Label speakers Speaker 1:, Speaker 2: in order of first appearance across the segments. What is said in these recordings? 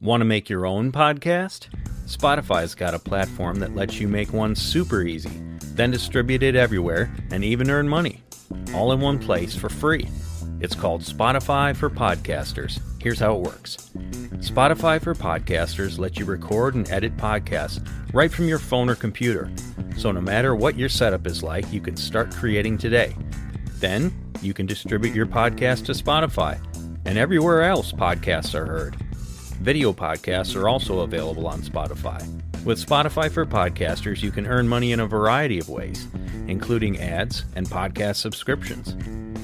Speaker 1: Want to make your own podcast? Spotify's got a platform that lets you make one super easy, then distribute it everywhere and even earn money, all in one place for free. It's called Spotify for Podcasters. Here's how it works Spotify for Podcasters lets you record and edit podcasts right from your phone or computer. So no matter what your setup is like, you can start creating today. Then you can distribute your podcast to Spotify and everywhere else podcasts are heard. Video podcasts are also available on Spotify. With Spotify for Podcasters, you can earn money in a variety of ways, including ads and podcast subscriptions.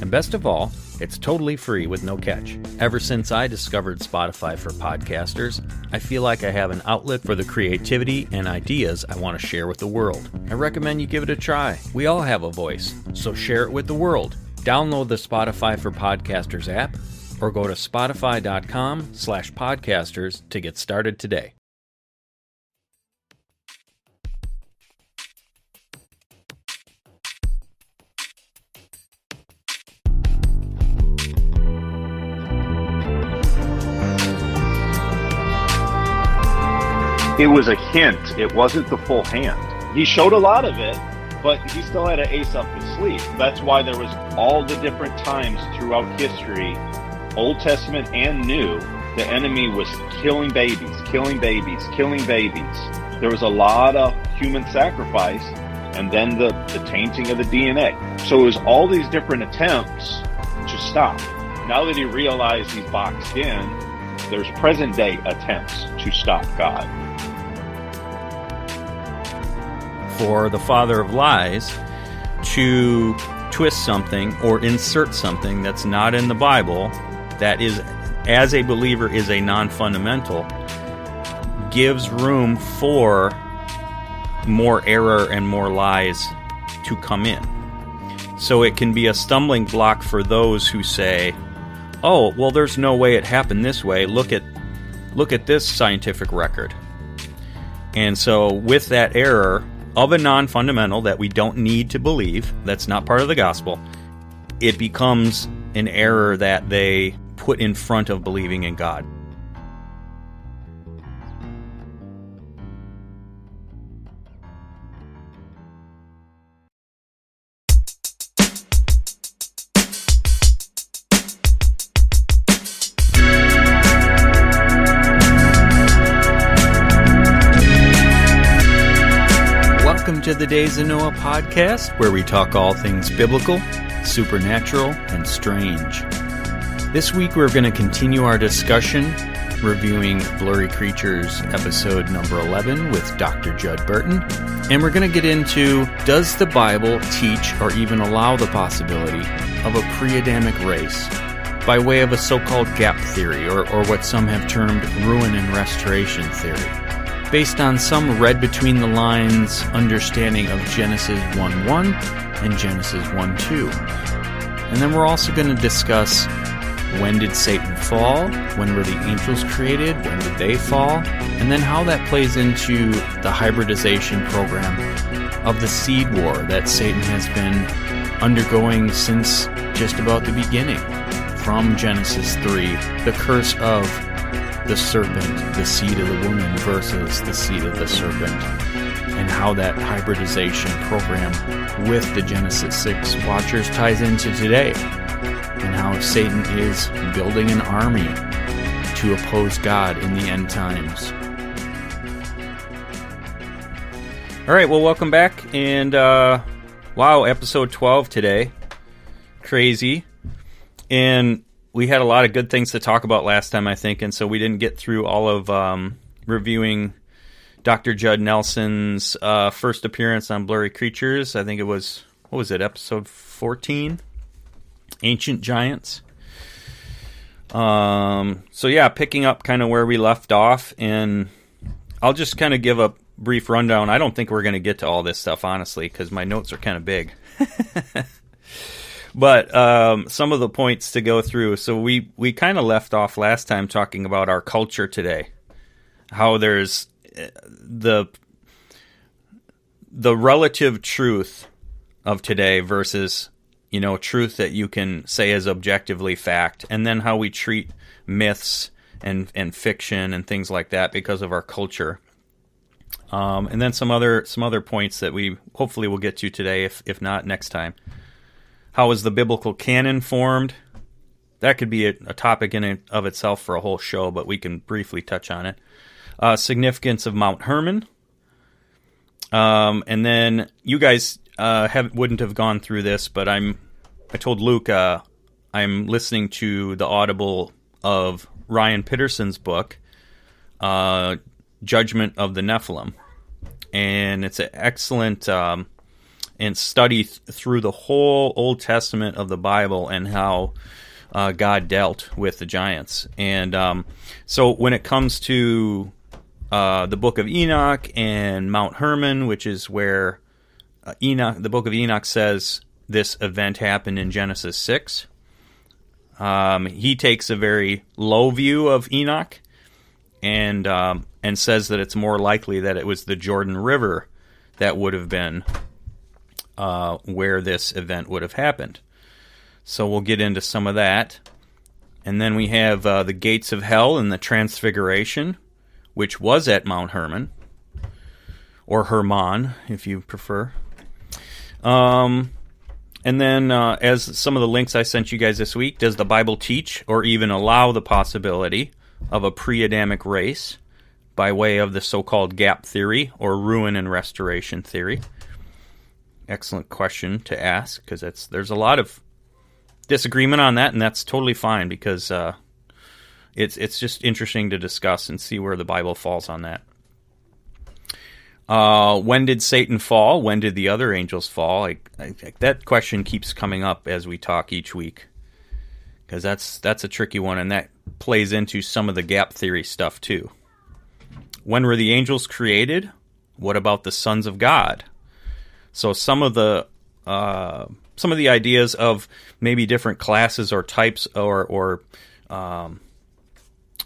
Speaker 1: And best of all, it's totally free with no catch. Ever since I discovered Spotify for podcasters, I feel like I have an outlet for the creativity and ideas I want to share with the world. I recommend you give it a try. We all have a voice, so share it with the world. Download the Spotify for Podcasters app or go to spotify.com slash podcasters to get started today.
Speaker 2: It was a hint. It wasn't the full hand. He showed a lot of it, but he still had an ace up his sleeve. That's why there was all the different times throughout history, Old Testament and New, the enemy was killing babies, killing babies, killing babies. There was a lot of human sacrifice and then the, the tainting of the DNA. So it was all these different attempts to stop. Now that he realized he's boxed in, there's present day attempts to stop God.
Speaker 1: for the father of lies to twist something or insert something that's not in the Bible that is as a believer is a non-fundamental gives room for more error and more lies to come in. So it can be a stumbling block for those who say, "Oh, well there's no way it happened this way. Look at look at this scientific record." And so with that error, of a non fundamental that we don't need to believe, that's not part of the gospel, it becomes an error that they put in front of believing in God. Welcome to the Days of Noah podcast, where we talk all things biblical, supernatural, and strange. This week we're going to continue our discussion reviewing Blurry Creatures episode number 11 with Dr. Judd Burton. And we're going to get into Does the Bible teach or even allow the possibility of a pre Adamic race? By way of a so called gap theory, or, or what some have termed ruin and restoration theory based on some read between the lines understanding of Genesis 1 1 and Genesis 1 2. And then we're also going to discuss when did Satan fall? When were the angels created? When did they fall? And then how that plays into the hybridization program of the seed war that Satan has been undergoing since just about the beginning. From Genesis 3, the curse of the serpent, the seed of the woman versus the seed of the serpent, and how that hybridization program with the Genesis 6 Watchers ties into today, and how Satan is building an army to oppose God in the end times. All right, well, welcome back, and uh, wow, episode 12 today. Crazy. And we had a lot of good things to talk about last time, I think, and so we didn't get through all of um, reviewing Dr. Judd Nelson's uh, first appearance on Blurry Creatures. I think it was what was it, episode fourteen, Ancient Giants. Um, so yeah, picking up kind of where we left off, and I'll just kind of give a brief rundown. I don't think we're going to get to all this stuff honestly because my notes are kind of big. but um, some of the points to go through. So we we kind of left off last time talking about our culture today, how there's uh, the the relative truth of today versus you know truth that you can say is objectively fact, and then how we treat myths and and fiction and things like that because of our culture. Um, and then some other some other points that we hopefully will get to today, if if not next time. How is the biblical canon formed? That could be a, a topic in and of itself for a whole show, but we can briefly touch on it. Uh, significance of Mount Hermon, um, and then you guys uh, have, wouldn't have gone through this, but I'm. I told Luke uh, I'm listening to the Audible of Ryan Pitterson's book, uh, Judgment of the Nephilim, and it's an excellent um, and study th- through the whole Old Testament of the Bible and how uh, God dealt with the giants. And um, so when it comes to uh, the Book of Enoch and Mount Hermon, which is where uh, Enoch, the Book of Enoch says this event happened in Genesis six. Um, he takes a very low view of Enoch, and um, and says that it's more likely that it was the Jordan River that would have been uh, where this event would have happened. So we'll get into some of that, and then we have uh, the gates of hell and the Transfiguration, which was at Mount Hermon, or Hermon, if you prefer. Um, and then, uh, as some of the links I sent you guys this week, does the Bible teach or even allow the possibility of a pre Adamic race by way of the so called gap theory or ruin and restoration theory? Excellent question to ask because there's a lot of disagreement on that, and that's totally fine because uh, it's it's just interesting to discuss and see where the Bible falls on that. Uh, when did Satan fall? When did the other angels fall? I, I, that question keeps coming up as we talk each week because that's that's a tricky one, and that plays into some of the gap theory stuff too. When were the angels created? What about the sons of God? So some of the uh, some of the ideas of maybe different classes or types or or um,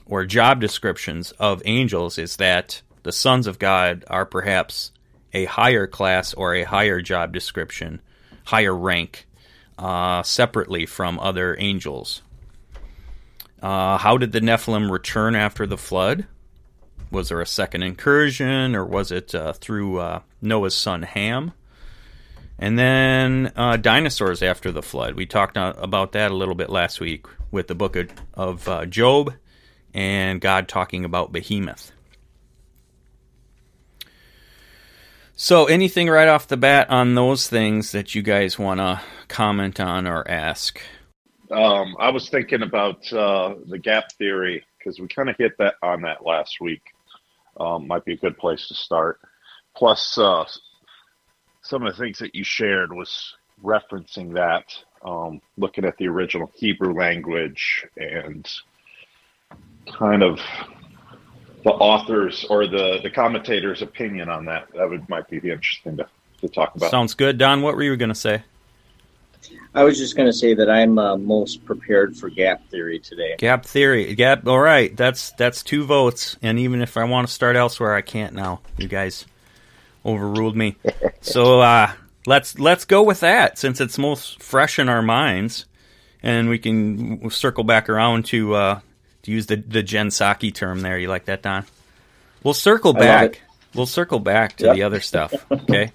Speaker 1: or job descriptions of angels is that the sons of God are perhaps a higher class or a higher job description, higher rank, uh, separately from other angels. Uh, how did the Nephilim return after the flood? Was there a second incursion, or was it uh, through uh, Noah's son Ham? And then uh, dinosaurs after the flood. We talked uh, about that a little bit last week with the book of, of Job and God talking about Behemoth. So, anything right off the bat on those things that you guys want to comment on or ask?
Speaker 2: Um, I was thinking about uh, the gap theory because we kind of hit that on that last week. Um, might be a good place to start. Plus, uh, some of the things that you shared was referencing that, um, looking at the original Hebrew language and kind of the author's or the the commentator's opinion on that. That would might be interesting to, to talk about.
Speaker 1: Sounds good, Don. What were you going to say?
Speaker 3: I was just going to say that I'm uh, most prepared for gap theory today.
Speaker 1: Gap theory, gap. All right, that's that's two votes, and even if I want to start elsewhere, I can't now. You guys overruled me. so uh, let's let's go with that since it's most fresh in our minds, and we can circle back around to uh, to use the the Jen Psaki term there. You like that, Don? We'll circle back. We'll circle back to yep. the other stuff. Okay.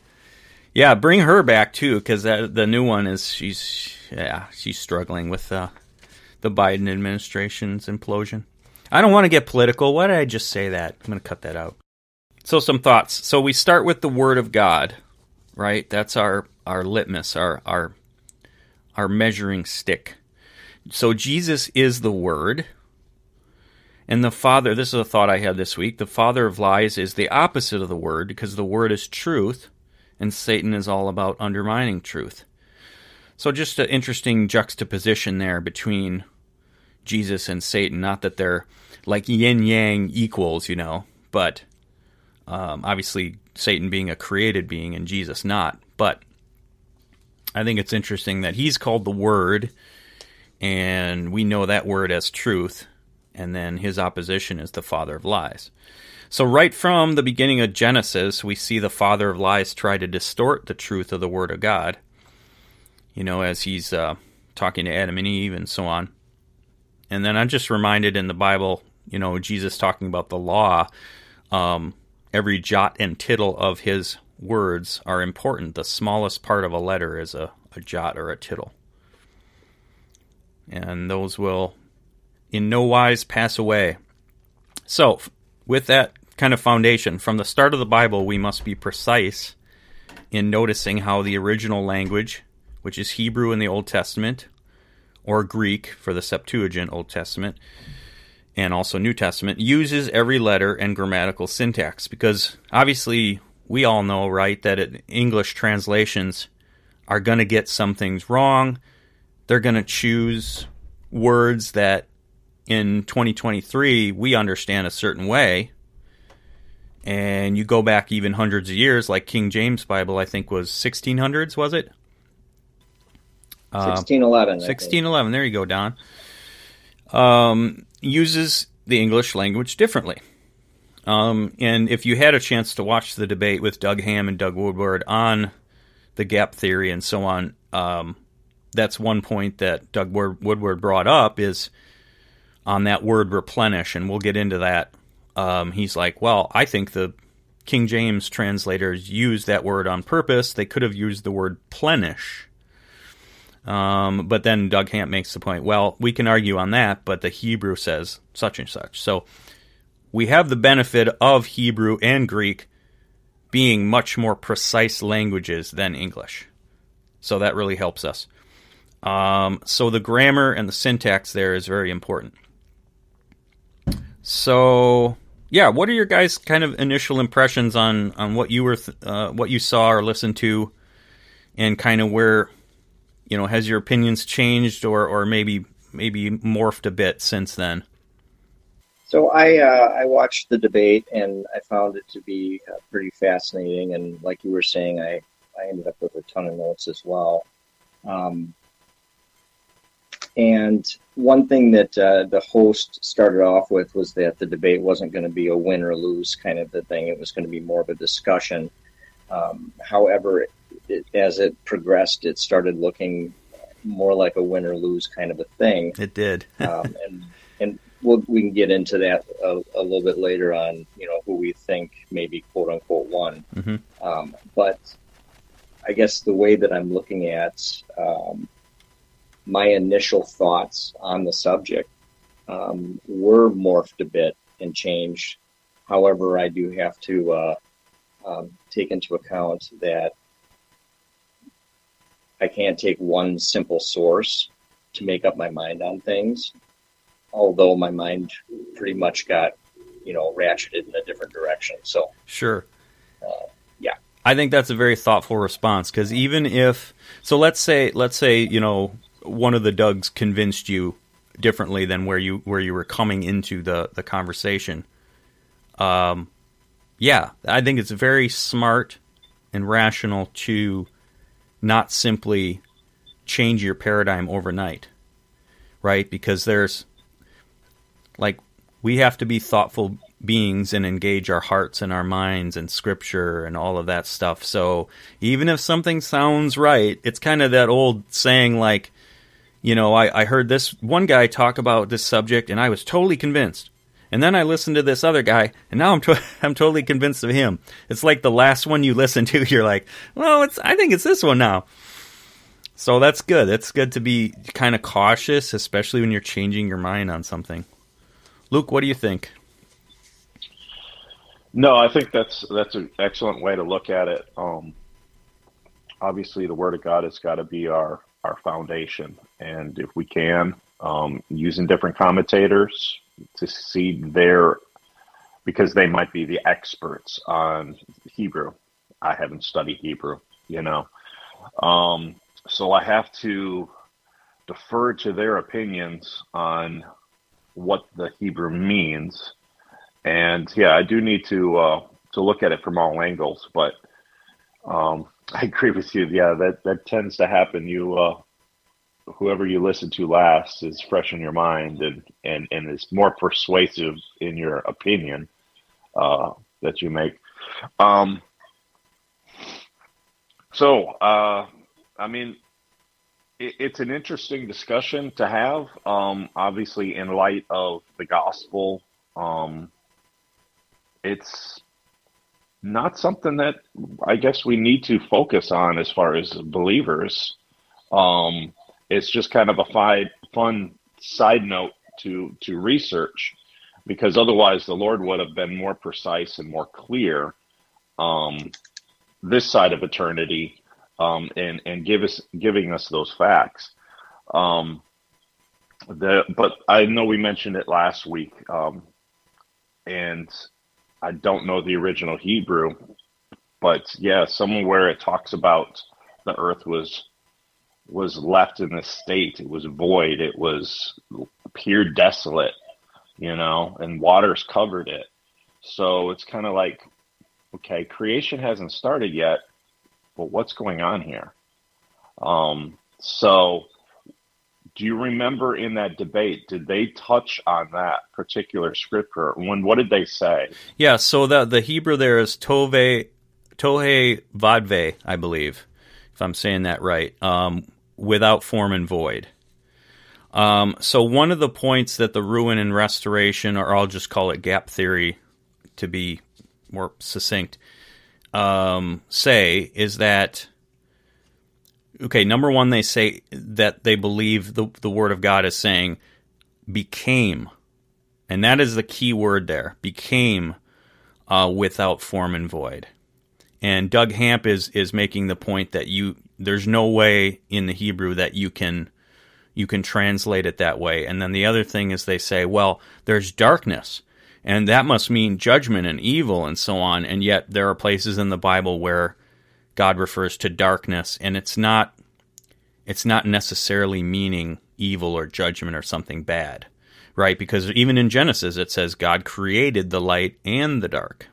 Speaker 1: yeah, bring her back too, because the new one is she's yeah she's struggling with uh, the Biden administration's implosion. I don't want to get political. Why did I just say that? I'm going to cut that out. So some thoughts. So we start with the Word of God, right? That's our our litmus, our our our measuring stick. So Jesus is the Word, and the father, this is a thought I had this week, the father of lies is the opposite of the word because the word is truth and Satan is all about undermining truth. So just an interesting juxtaposition there between Jesus and Satan. Not that they're like yin yang equals, you know, but um, obviously Satan being a created being and Jesus not. But I think it's interesting that he's called the Word, and we know that word as truth and then his opposition is the father of lies. So, right from the beginning of Genesis, we see the father of lies try to distort the truth of the Word of God, you know, as he's uh, talking to Adam and Eve and so on. And then I'm just reminded in the Bible, you know, Jesus talking about the law, um, every jot and tittle of his words are important. The smallest part of a letter is a, a jot or a tittle. And those will in no wise pass away. So, with that kind of foundation, from the start of the Bible, we must be precise in noticing how the original language, which is Hebrew in the Old Testament, or Greek for the Septuagint Old Testament, and also New Testament, uses every letter and grammatical syntax. Because obviously, we all know, right, that English translations are going to get some things wrong. They're going to choose words that in 2023 we understand a certain way. And you go back even hundreds of years, like King James Bible, I think was 1600s, was it?
Speaker 3: 1611.
Speaker 1: 1611. There you go, Don. Um, uses the English language differently. Um, and if you had a chance to watch the debate with Doug Hamp and Doug Woodward on the gap theory and so on, um, that's one point that Doug Woodward brought up is on that word replenish, and we'll get into that. Um, he's like, well, I think the King James translators used that word on purpose. They could have used the word plenish. Um, but then Doug Hamp makes the point, well, we can argue on that, but the Hebrew says such and such. So we have the benefit of Hebrew and Greek being much more precise languages than English. So that really helps us. Um, so the grammar and the syntax there is very important. So yeah, what are your guys' kind of initial impressions on on what you were th- uh, what you saw or listened to, and kind of where you know, has your opinions changed or, or maybe maybe morphed a bit since then?
Speaker 3: So I uh, I watched the debate and I found it to be uh, pretty fascinating. And like you were saying, I I ended up with a ton of notes as well. Um, and one thing that uh, the host started off with was that the debate wasn't going to be a win or lose kind of the thing. It was going to be more of a discussion. Um, however, it, as it progressed, it started looking more like a win or lose kind of a thing.
Speaker 1: It did,
Speaker 3: um, and and we'll, we can get into that a, a, little bit later on. You know who we think maybe quote unquote won, mm-hmm. um, but I guess the way that I'm looking at um, my initial thoughts on the subject um, were morphed a bit and changed. However, I do have to uh, um, take into account that I can't take one simple source to make up my mind on things. Although my mind pretty much got, you know, ratcheted in a different direction. So
Speaker 1: sure,
Speaker 3: uh, yeah.
Speaker 1: I think that's a very thoughtful response because even if so, let's say let's say you know one of the Dougs convinced you differently than where you where you were coming into the the conversation. Um, yeah, I think it's very smart and rational to not simply change your paradigm overnight, right? Because there's like we have to be thoughtful beings and engage our hearts and our minds and scripture and all of that stuff. So even if something sounds right, it's kind of that old saying like, you know, I, I heard this one guy talk about this subject and I was totally convinced. And then I listened to this other guy, and now I'm to- I'm totally convinced of him. It's like the last one you listen to, you're like, well, it's I think it's this one now. So that's good. That's good to be kind of cautious, especially when you're changing your mind on something. Luke, what do you think?
Speaker 2: No, I think that's that's an excellent way to look at it. Um, obviously, the Word of God has got to be our our foundation, and if we can, um, using different commentators, to see their because they might be the experts on Hebrew. I haven't studied Hebrew, you know. Um, so I have to defer to their opinions on what the Hebrew means. And yeah, I do need to uh, to look at it from all angles. But um, I agree with you. Yeah, that that tends to happen. You uh, whoever you listen to last is fresh in your mind and, and, and is more persuasive in your opinion uh, that you make. Um, so, uh, I mean, it, it's an interesting discussion to have, um, obviously, in light of the gospel um, it's not something that I guess we need to focus on as far as believers. Um, it's just kind of a fi- fun side note to to research because otherwise the Lord would have been more precise and more clear um, this side of eternity um, and and give us giving us those facts. Um, the but I know we mentioned it last week, um, and I don't know the original Hebrew, but yeah, somewhere it talks about the earth was was left in this state. It was void. It was pure desolate, you know, and waters covered it. So it's kind of like, okay, creation hasn't started yet, but what's going on here? Um, so do you remember in that debate did they touch on that particular scripture? When what did they say?
Speaker 1: Yeah so the the hebrew there is tove tohe vadve i believe if i'm saying that right um, without form and void. Um, so one of the points that the ruin and restoration or i'll just call it gap theory to be more succinct um, say is that okay, number one, they say that they believe the, the word of God is saying became. And that is the key word there became uh, without form and void. And Doug Hamp is, is making the point that you there's no way in the Hebrew that you can you can translate it that way. And then the other thing is they say, well, there's darkness, and that must mean judgment and evil and so on. And yet there are places in the Bible where God refers to darkness, and it's not it's not necessarily meaning evil or judgment or something bad, right? Because even in Genesis it says God created the light and the dark.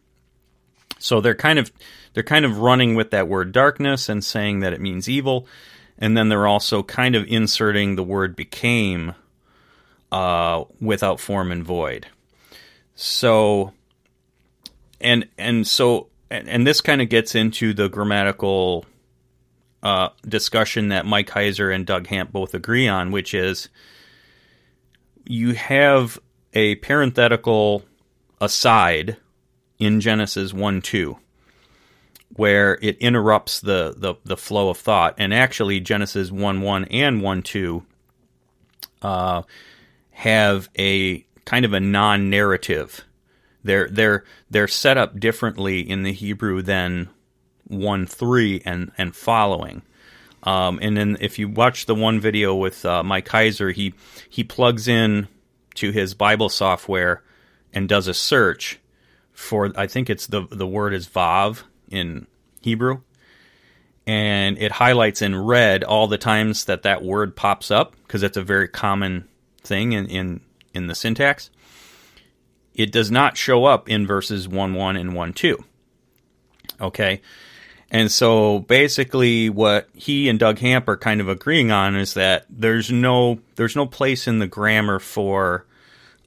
Speaker 1: So they're kind of they're kind of running with that word darkness and saying that it means evil, and then they're also kind of inserting the word became uh, without form and void. So and and so and, and this kind of gets into the grammatical uh, discussion that Mike Heiser and Doug Hamp both agree on, which is you have a parenthetical aside in Genesis 1 2 where it interrupts the, the, the flow of thought. And actually, Genesis 1 1 and 1 2 uh, have a kind of a non narrative they're they're they're set up differently in the Hebrew than one three and and following. Um, and then if you watch the one video with uh, Mike Heiser, he he plugs in to his Bible software and does a search for I think it's the the word is vav in Hebrew, and it highlights in red all the times that that word pops up because it's a very common thing in in in the syntax it does not show up in verses 1 1 and 1 2. Okay. And so basically what he and Doug Hamp are kind of agreeing on is that there's no there's no place in the grammar for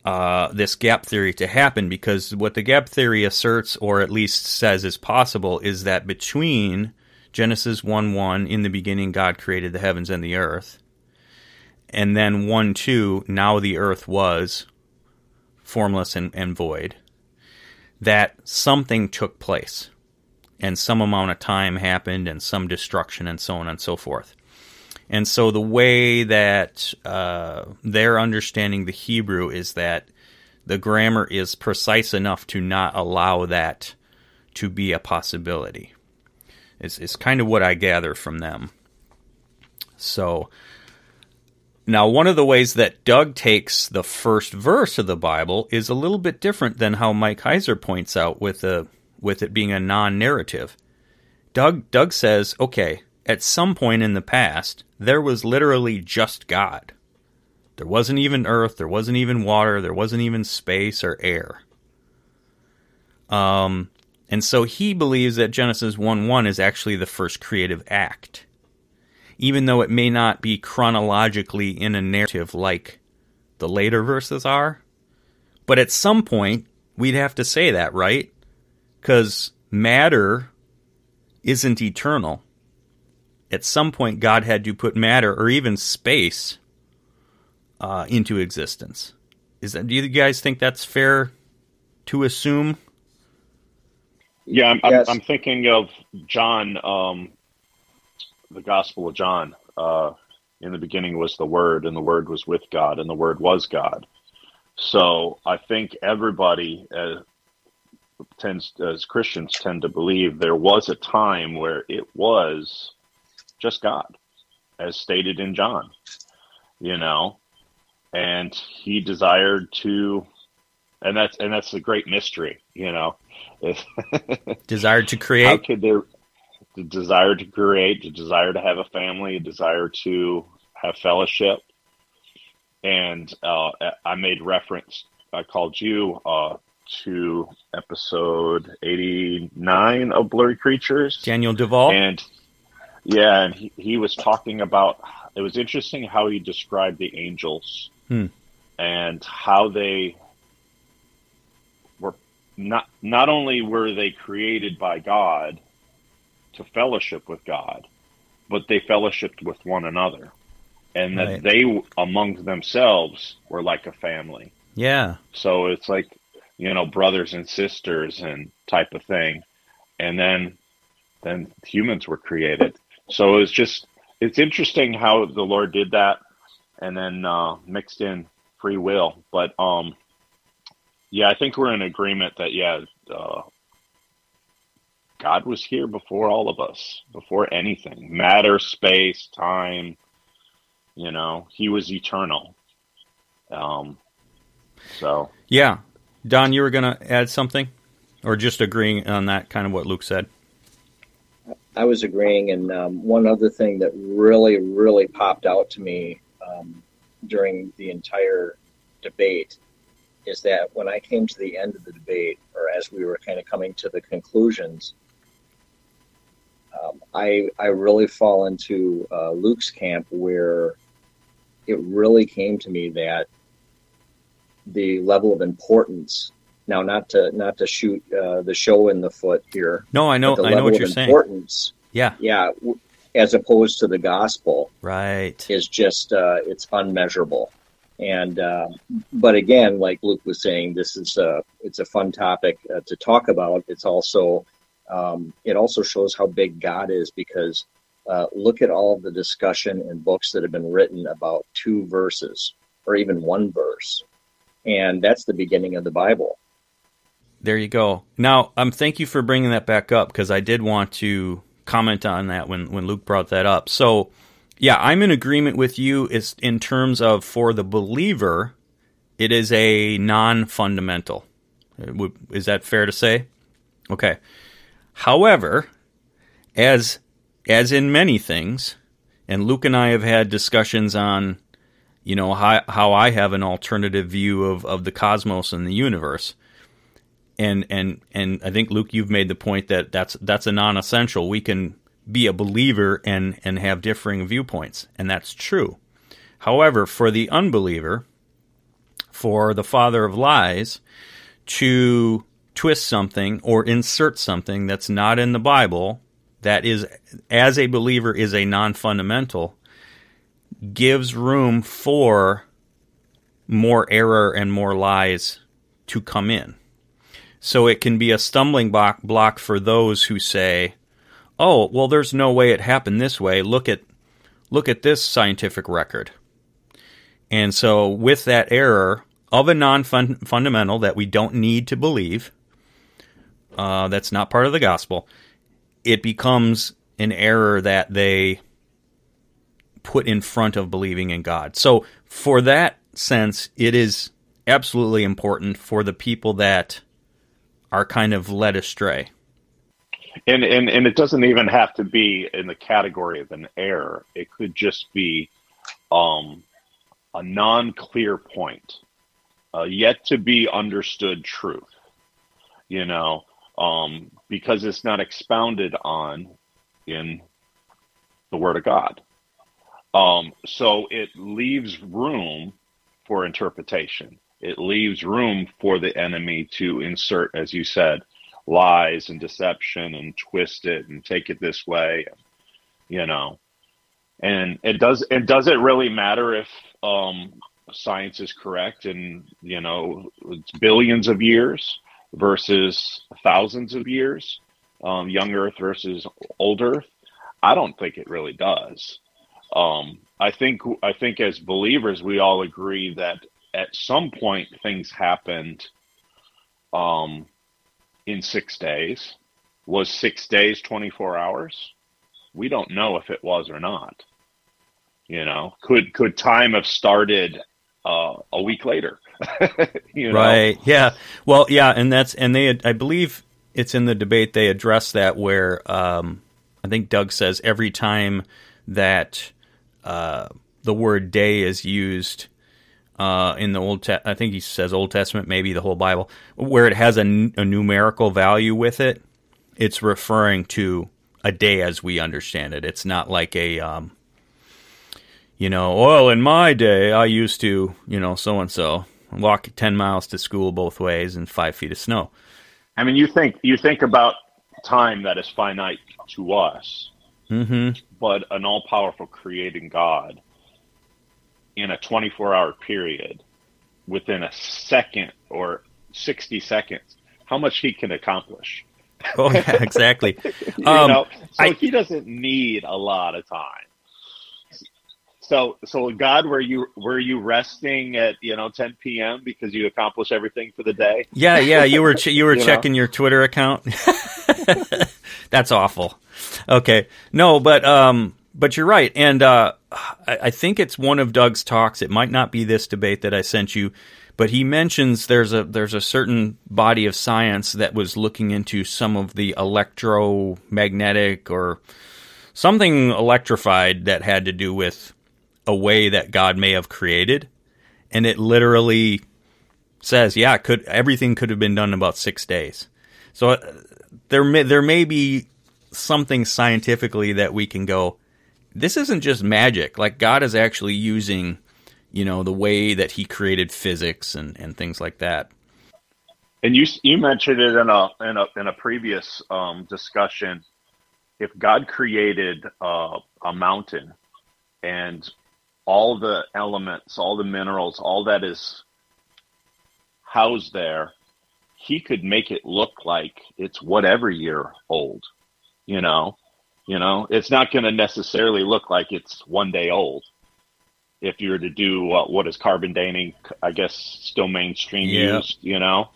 Speaker 1: uh, this gap theory to happen because what the gap theory asserts or at least says is possible is that between Genesis 1 1, in the beginning God created the heavens and the earth, and then 1 2, now the earth was, formless and, and void, that something took place and some amount of time happened and some destruction and so on and so forth. And so the way that uh, they're understanding the Hebrew is that the grammar is precise enough to not allow that to be a possibility. It's, is kind of what I gather from them. So now, one of the ways that Doug takes the first verse of the Bible is a little bit different than how Mike Heiser points out with a with it being a non-narrative. Doug Doug says, "Okay, at some point in the past, there was literally just God. There wasn't even earth, there wasn't even water, there wasn't even space or air." Um, and so he believes that Genesis 1 1 is actually the first creative act even though it may not be chronologically in a narrative like the later verses are. But at some point, we'd have to say that, right? Because matter isn't eternal. At some point, God had to put matter or even space uh, into existence. Is that? Do you guys think that's fair to assume?
Speaker 2: Yeah, I'm, yes. I'm, I'm, thinking of John, um, the Gospel of John. Uh, in the beginning was the Word, and the Word was with God, and the Word was God. So I think everybody uh, tends, as Christians, tend to believe there was a time where it was just God, as stated in John. You know, and he desired to, and that's and that's a great mystery. You know,
Speaker 1: desired to create.
Speaker 2: How could there? The desire to create, the desire to have a family, a desire to have fellowship, and uh, I made reference. I called you uh, to episode eighty nine of Blurry Creatures.
Speaker 1: Daniel Duval,
Speaker 2: and yeah, and he, he was talking about. It was interesting how he described the angels hmm. and how they were not not only were they created by God to fellowship with God, but they fellowshipped with one another and that right. they among themselves were like a family.
Speaker 1: Yeah.
Speaker 2: So it's like you know brothers and sisters and type of thing, and then then humans were created. So it's just it's interesting how the Lord did that, and then uh, mixed in free will. But um, yeah, I think we're in agreement that yeah, uh, God was here before all of us, before anything, matter, space, time you know, he was eternal. Um, so
Speaker 1: yeah, Don, you were going to add something, or just agreeing on that kind of what Luke said.
Speaker 3: I was agreeing, and um, one other thing that really, really popped out to me um, during the entire debate is that when I came to the end of the debate, or as we were kind of coming to the conclusions, um, I I really fall into uh, Luke's camp where it really came to me that the level of importance now not to not to shoot uh, the show in the foot here
Speaker 1: no i know i know what you're saying.
Speaker 3: importance.
Speaker 1: Yeah.
Speaker 3: Yeah as opposed to the gospel
Speaker 1: right.
Speaker 3: is just uh, it's unmeasurable. And uh, but again like luke was saying this is a it's a fun topic uh, to talk about. It's also um, it also shows how big god is because uh, look at all of the discussion and books that have been written about two verses or even one verse. And that's the beginning of the Bible.
Speaker 1: There you go. Now, um, thank you for bringing that back up because I did want to comment on that when, when Luke brought that up. So, yeah, I'm in agreement with you. It's in terms of for the believer, it is a non fundamental. Is that fair to say? Okay. However, as as in many things, and Luke and I have had discussions on, you know, how, how I have an alternative view of, of the cosmos and the universe. And, and, and I think Luke, you've made the point that that's, that's a non-essential. We can be a believer and, and have differing viewpoints. And that's true. However, for the unbeliever, for the father of lies to twist something or insert something that's not in the Bible that is, as a believer, is a non fundamental, gives room for more error and more lies to come in. So it can be a stumbling block, block for those who say, "Oh, well there's no way it happened this way. Look at look at this scientific record." And so with that error of a non-fundamental that we don't need to believe, uh, that's not part of the gospel, it becomes an error that they put in front of believing in God. So, for that sense, it is absolutely important for the people that are kind of led astray.
Speaker 2: And, and and it doesn't even have to be in the category of an error. It could just be um, a non-clear point, uh, yet to be understood truth. You know, um, because it's not expounded on in the Word of God. Um, so it leaves room for interpretation. It leaves room for the enemy to insert, as you said, lies and deception and twist it and take it this way, you know. And it does. It does it really matter if um, science is correct and you know it's billions of years versus thousands of years, um, young Earth versus old Earth? I don't think it really does. Um, I think I think as believers we all agree that at some point things happened um, in six days. Was six days twenty four hours? We don't know if it was or not. You know, could could time have started uh, a week later?
Speaker 1: you know? Right. Yeah. Well, yeah, and that's and they I believe it's in the debate they address that where um, I think Doug says every time that uh, the word day is used uh, in the Old Te- I think he says Old Testament, maybe the whole Bible, where it has a, n- a numerical value with it, it's referring to a day as we understand it. It's not like a, um, you know, well, in my day, I used to, you know, so and so walk 10 miles to school both ways and five feet of snow.
Speaker 2: I mean, you think, you think about time that is finite to us,
Speaker 1: mm-hmm.
Speaker 2: but an all powerful creating God in a 24 hour period within a second or 60 seconds, how much he can accomplish.
Speaker 1: Oh, yeah, exactly.
Speaker 2: you um, know, so I, he doesn't need a lot of time. So, so God, were you were you resting at you know 10 p.m. because you accomplished everything for the day?
Speaker 1: Yeah, yeah. You were ch- you were you checking know? your Twitter account. That's awful. Okay, no, but um, but you're right, and uh, I, I think it's one of Doug's talks. It might not be this debate that I sent you, but he mentions there's a there's a certain body of science that was looking into some of the electromagnetic or something electrified that had to do with a way that God may have created, and it literally says, yeah, could everything could have been done in about six days. So uh, there may there may be something scientifically that we can go this isn't just magic. Like God is actually using, you know, the way that He created physics and, and things like that.
Speaker 2: And you you mentioned it in a in a in a previous um, discussion. If God created uh, a mountain and all the elements, all the minerals, all that is housed there, He could make it look like it's whatever year old. You know, you know, it's not going to necessarily look like it's one day old. If you were to do uh, what is carbon dating, I guess still mainstream yep. used. You know.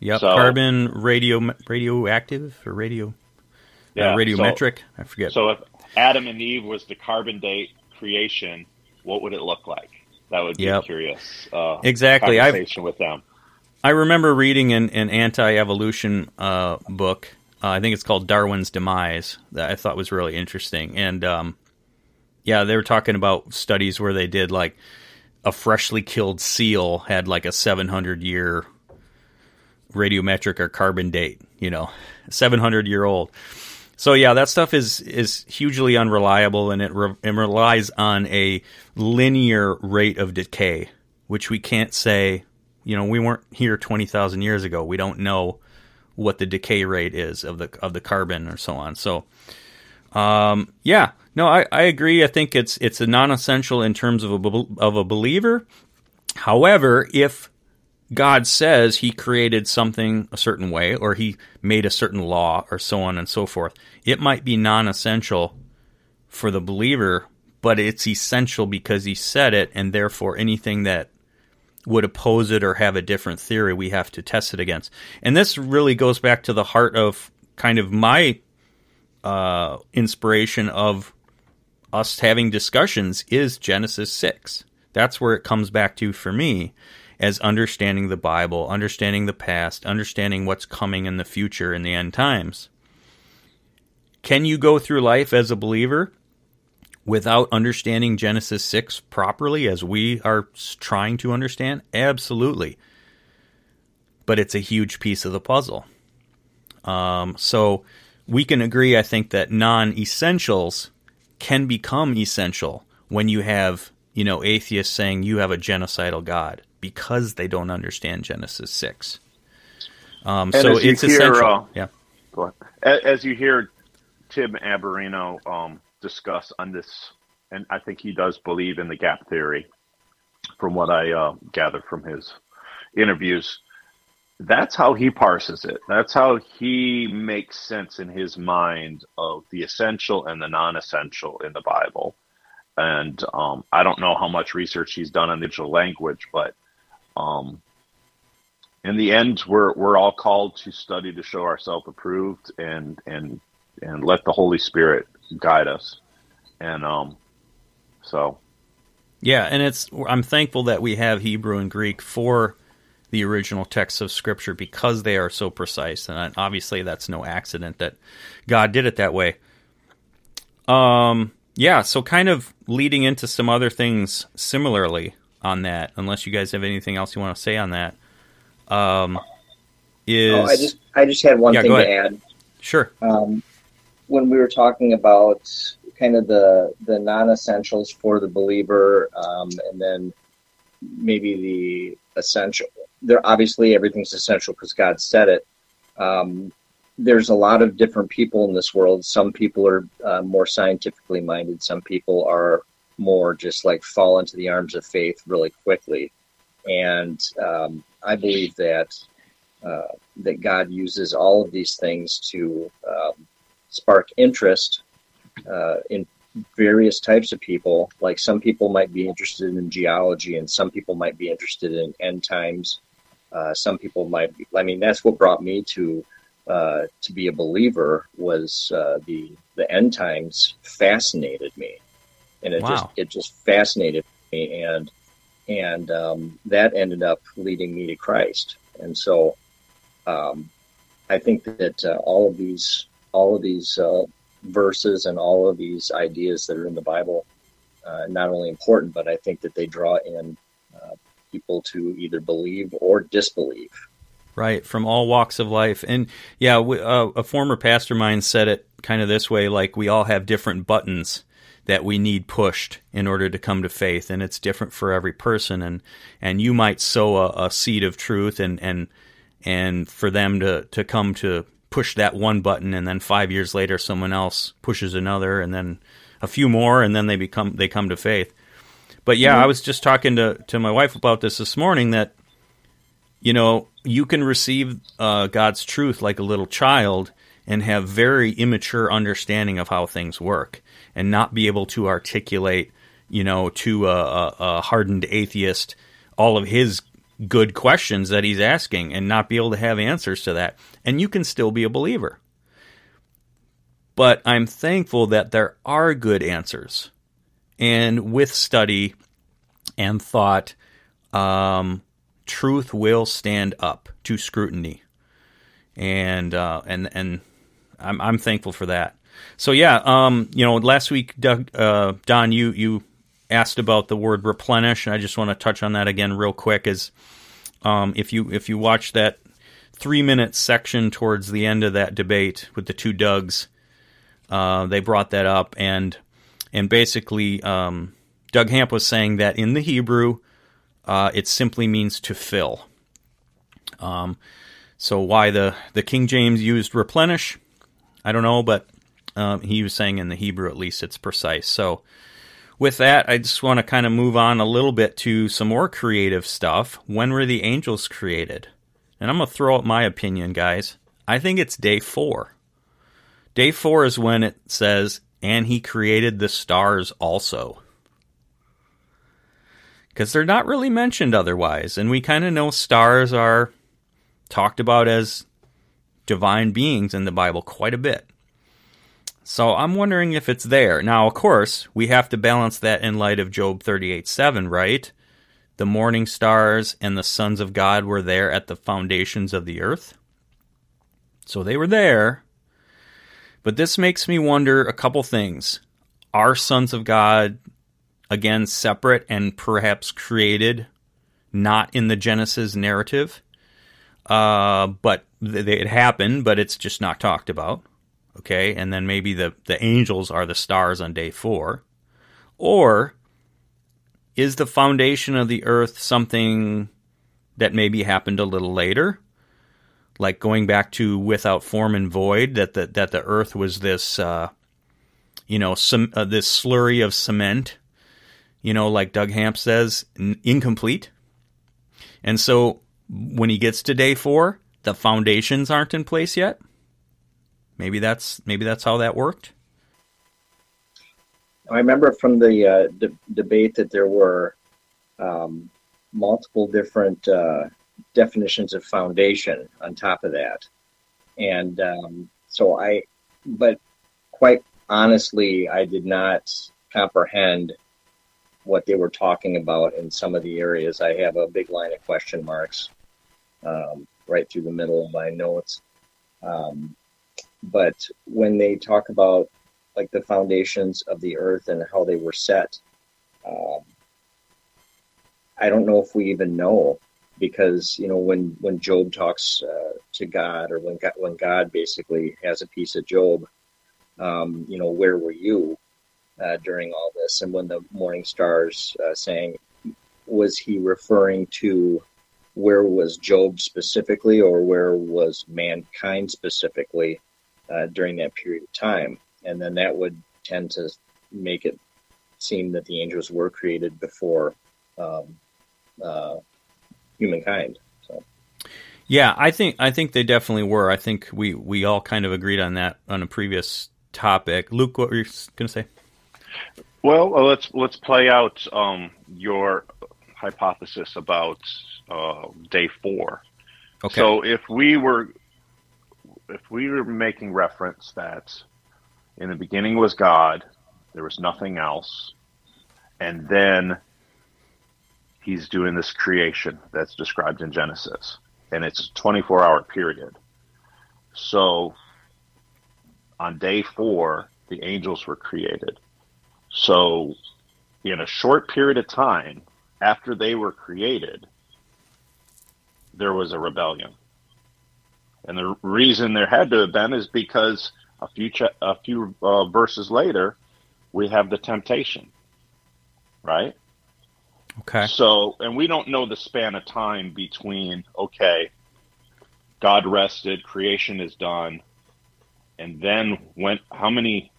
Speaker 1: Yep. So, carbon radio radioactive or radio. Uh, yeah, uh, radiometric. So, I forget.
Speaker 2: So if Adam and Eve was the carbon date creation, what would it look like? That would be yep. curious. Uh,
Speaker 1: exactly.
Speaker 2: Conversation I've, with them.
Speaker 1: I remember reading an, an anti-evolution uh, book uh, I think it's called Darwin's Demise that I thought was really interesting. And um, yeah, they were talking about studies where they did like a freshly killed seal had like a 700 year radiometric or carbon date, you know, 700 year old. So yeah, that stuff is is hugely unreliable, and it, re- it relies on a linear rate of decay, which we can't say. You know, we weren't here twenty thousand years ago. We don't know what the decay rate is of the of the carbon or so on. So, um, yeah, no, I, I agree. I think it's it's a non-essential in terms of a of a believer. However, if God says He created something a certain way, or He made a certain law, or so on and so forth, it might be non-essential for the believer, but it's essential because He said it, and therefore anything that would oppose it or have a different theory, we have to test it against. And this really goes back to the heart of kind of my uh, inspiration of us having discussions is Genesis 6. That's where it comes back to for me as understanding the Bible, understanding the past, understanding what's coming in the future in the end times. Can you go through life as a believer without understanding Genesis 6 properly as we are trying to understand? Absolutely. But it's a huge piece of the puzzle. Um, so we can agree, I think, that non essentials can become essential when you have, you know, atheists saying you have a genocidal God because they don't understand Genesis 6. Um, so it's hear, essential. Uh, yeah.
Speaker 2: As you hear Tim Alberino um, discuss on this, and I think he does believe in the gap theory, from what I uh, gathered from his interviews. that's how he parses it. That's how he makes sense in his mind of the essential and the non-essential in the Bible. And um, I don't know how much research he's done on the digital language, but um, in the end, we're we're all called to study to show ourselves approved and and and let the Holy Spirit guide us. And um, so,
Speaker 1: yeah, and it's I'm thankful that we have Hebrew and Greek for the original texts of Scripture because they are so precise, and obviously that's no accident that God did it that way. Um, yeah, so kind of leading into some other things similarly on that, unless you guys have anything else you want to say on that. Um, is oh,
Speaker 3: I just I just had one yeah, thing to add.
Speaker 1: Sure.
Speaker 3: Um, when we were talking about kind of the the non essentials for the believer, um, and then maybe the essential. There obviously everything's essential because God said it. Um, there's a lot of different people in this world. Some people are uh, more scientifically minded. Some people are more just like fall into the arms of faith really quickly. And um, I believe that uh, that God uses all of these things to um, spark interest uh, in various types of people. Like some people might be interested in geology, and some people might be interested in end times. Uh, some people might. Be, I mean, that's what brought me to uh, to be a believer was uh, the the end times fascinated me, and it wow. just it just fascinated me, and and um, that ended up leading me to Christ. And so, um, I think that uh, all of these all of these uh, verses and all of these ideas that are in the Bible uh, not only important, but I think that they draw in uh, people to either believe or disbelieve.
Speaker 1: Right, from all walks of life. And yeah, we, uh, a former pastor mine said it kind of this way like we all have different buttons that we need pushed in order to come to faith and it's different for every person and and you might sow a, a seed of truth and and and for them to to come to push that one button and then 5 years later someone else pushes another and then a few more and then they become they come to faith but yeah mm-hmm. I was just talking to to my wife about this this morning that you know you can receive uh, God's truth like a little child and have very immature understanding of how things work and not be able to articulate, you know, to a, a, a hardened atheist all of his good questions that he's asking and not be able to have answers to that. And you can still be a believer. But I'm thankful that there are good answers. And with study and thought, um, truth will stand up to scrutiny. And uh, and and I'm I'm thankful for that. So yeah, um, you know, last week, Doug, uh, Don, you you asked about the word replenish, and I just want to touch on that again real quick. Is um, if you if you watch that three minute section towards the end of that debate with the two Dougs, uh, they brought that up, and and basically, um, Doug Hamp was saying that in the Hebrew, uh, it simply means to fill. Um, so why the the King James used replenish? I don't know, but um, he was saying in the Hebrew at least it's precise. So with that, I just want to kind of move on a little bit to some more creative stuff. When were the angels created? And I'm going to throw out my opinion, guys. I think it's day four. Day four is when it says, and he created the stars also. Because they're not really mentioned otherwise. And we kind of know stars are talked about as divine beings in the Bible quite a bit. So I'm wondering if it's there. Now, of course, we have to balance that in light of Job 38 7, right? The morning stars and the sons of God were there at the foundations of the earth. So they were there. But this makes me wonder a couple things. Are sons of God, again, separate and perhaps created not in the Genesis narrative? Uh, but it happened, but it's just not talked about. Okay, and then maybe the the angels are the stars on day four, or is the foundation of the earth something that maybe happened a little later, like going back to without form and void, that the that the earth was this, uh, you know, some uh, this slurry of cement, you know, like Doug Hamp says, n- incomplete, and so when he gets to day four, the foundations aren't in place yet. Maybe that's maybe that's how that worked.
Speaker 3: I remember from the uh, de- debate that there were um, multiple different uh, definitions of foundation on top of that, and um, so I, but quite honestly, I did not comprehend what they were talking about in some of the areas. I have a big line of question marks um, right through the middle of my notes. Um, but when they talk about like the foundations of the earth and how they were set, um, I don't know if we even know because you know when when Job talks uh, to God or when God, when God basically has a piece of Job, um, you know where were you uh, during all this? And when the morning stars uh, sang, was he referring to where was Job specifically, or where was mankind specifically uh, during that period of time? And then that would tend to make it seem that the angels were created before um, uh, humankind. So.
Speaker 1: Yeah, I think I think they definitely were. I think we we all kind of agreed on that on a previous topic. Luke, what were you going to say?
Speaker 2: Well, let's let's play out um, your hypothesis about uh, day four. Okay. So if we were if we were making reference that in the beginning was God, there was nothing else, and then he's doing this creation that's described in Genesis, and it's a 24 hour period. So on day four, the angels were created. So in a short period of time after they were created, there was a rebellion. And the reason there had to have been is because a few ch- a few uh, verses later, we have the temptation, right?
Speaker 1: Okay.
Speaker 2: So, and we don't know the span of time between okay, God rested, creation is done, and then went how many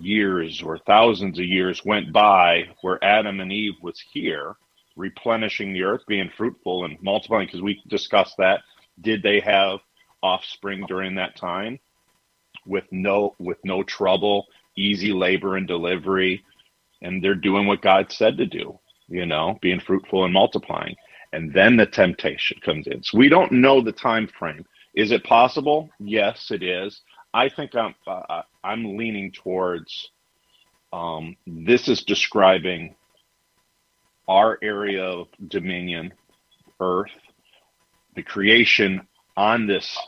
Speaker 2: years or thousands of years went by where Adam and Eve was here replenishing the earth, being fruitful and multiplying, because we discussed that. Did they have offspring during that time with no with no trouble, easy labor and delivery, and they're doing what God said to do, you know, being fruitful and multiplying. And then the temptation comes in. So we don't know the time frame. Is it possible? Yes, it is. I think I'm uh, I'm leaning towards um, this is describing our area of dominion, Earth, the creation on this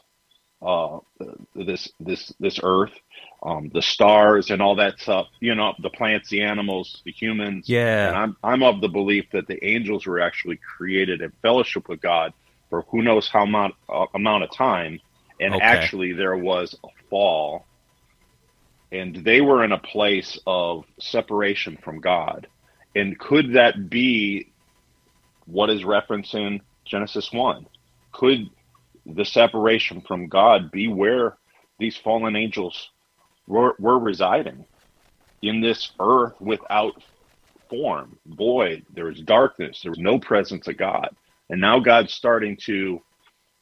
Speaker 2: uh, this this this Earth, um, the stars and all that stuff. You know, the plants, the animals, the humans.
Speaker 1: Yeah.
Speaker 2: And I'm I'm of the belief that the angels were actually created in fellowship with God for who knows how amount uh, amount of time, and okay. actually there was a fall, and they were in a place of separation from God and could that be what is referenced in Genesis 1? Could the separation from God be where these fallen angels were, were residing? In this earth without form, void, there was darkness, there was no presence of God. And now God's starting to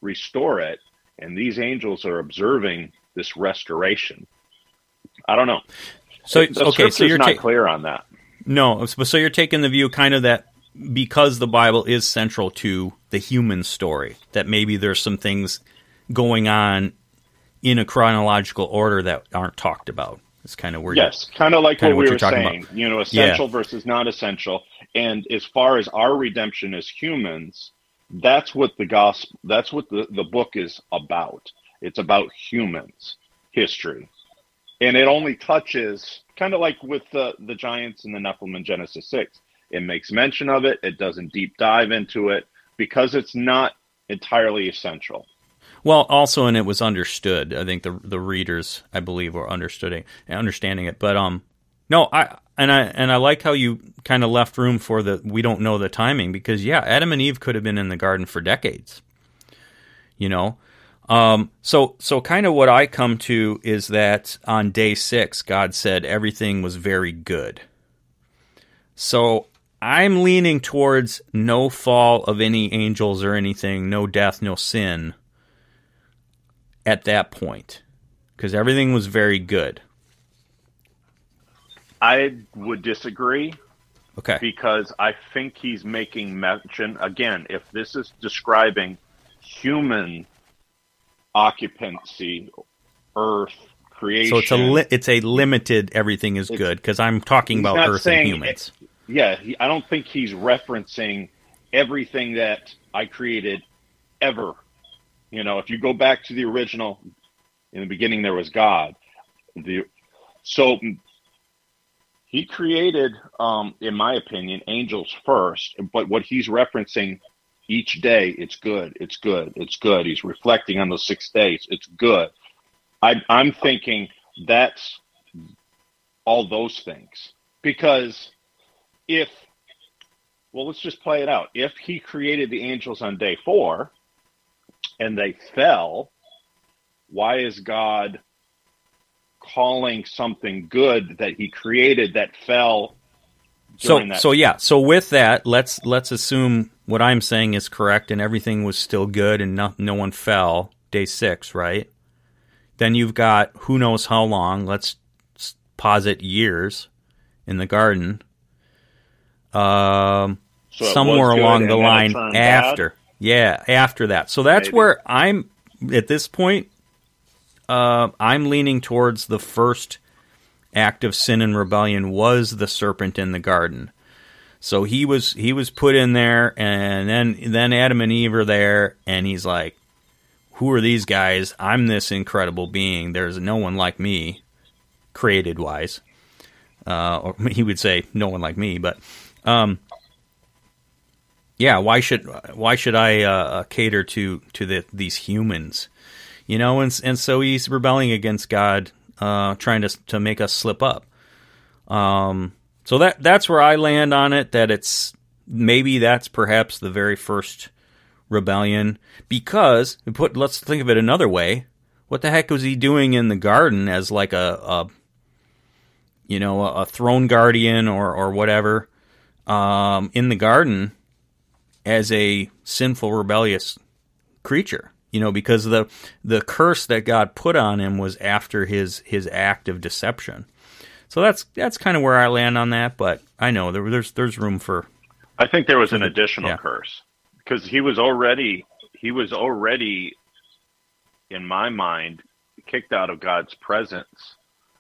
Speaker 2: restore it, and these angels are observing this restoration. I don't know.
Speaker 1: So the okay, so you're
Speaker 2: not ta- clear on that.
Speaker 1: No, so you're taking the view kind of that because the Bible is central to the human story, that maybe there's some things going on in a chronological order that aren't talked about. It's kind of where
Speaker 2: yes, kind of like what, we were saying. About. You know, essential yeah. versus not essential. And as far as our redemption as humans, that's what the gospel. That's what the the book is about. It's about humans history, and it only touches kind of like with the the giants and the Nephilim in Genesis six. It makes mention of it. It doesn't deep dive into it because it's not entirely essential.
Speaker 1: Well, also, and it was understood. I think the the readers, I believe, were understanding understanding it. But um, no, I and I and I like how you kind of left room for the we don't know the timing because yeah, Adam and Eve could have been in the garden for decades. You know, um, so, so kind of what I come to is that on day six, God said everything was very good. So I'm leaning towards no fall of any angels or anything, no death, no sin at that point because everything was very good.
Speaker 2: I would disagree.
Speaker 1: Okay.
Speaker 2: Because I think he's making mention again. If this is describing human occupancy, Earth creation,
Speaker 1: so it's a li- it's a limited. Everything is good because I'm talking about Earth and humans.
Speaker 2: It, yeah, he, I don't think he's referencing everything that I created ever. You know, if you go back to the original, in the beginning there was God. The so he created, um, in my opinion, angels first. But what he's referencing each day, it's good, it's good, it's good. He's reflecting on those six days, it's good. I, I'm thinking that's all those things because if well let's just play it out if he created the angels on day four and they fell why is god calling something good that he created that fell
Speaker 1: so that. so yeah so with that let's let's assume what i'm saying is correct and everything was still good and no, no one fell day six right then you've got who knows how long let's posit years in the garden um so somewhere along the line after bad? yeah after that so that's Maybe. where i'm at this point uh, I'm leaning towards the first act of sin and rebellion was the serpent in the garden. So he was he was put in there, and then then Adam and Eve are there, and he's like, "Who are these guys? I'm this incredible being. There's no one like me, created wise." Uh, or he would say, "No one like me," but um, yeah, why should why should I uh, cater to to the, these humans? you know, and and so he's rebelling against God, uh, trying to to make us slip up. Um, so that that's where I land on it. That it's maybe that's perhaps the very first rebellion because put let's think of it another way. What the heck was he doing in the garden as like a, a you know a, throne guardian or or whatever um, in the garden as a sinful rebellious creature? You know, because the the curse that God put on him was after his his act of deception. So that's that's kind of where I land on that. But I know there, there's there's room for.
Speaker 2: I think there was an additional yeah. curse because he was already he was already, in my mind, kicked out of God's presence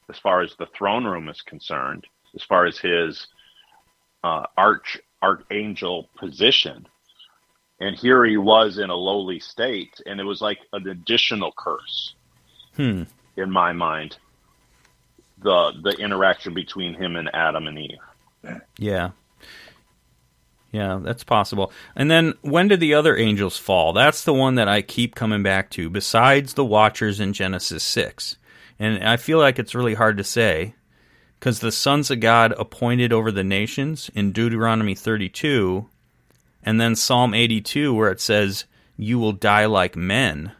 Speaker 2: as far as the throne room is concerned, as far as his uh, arch archangel position and here he was in a lowly state and it was like an additional curse
Speaker 1: hmm.
Speaker 2: in my mind the the interaction between him and adam and eve.
Speaker 1: Yeah. Yeah that's possible. And then when did the other angels fall? That's the one that i keep coming back to besides the watchers in genesis 6 and i feel like it's really hard to say because the sons of god appointed over the nations in deuteronomy 32 and then Psalm 82 where it says you will die like men.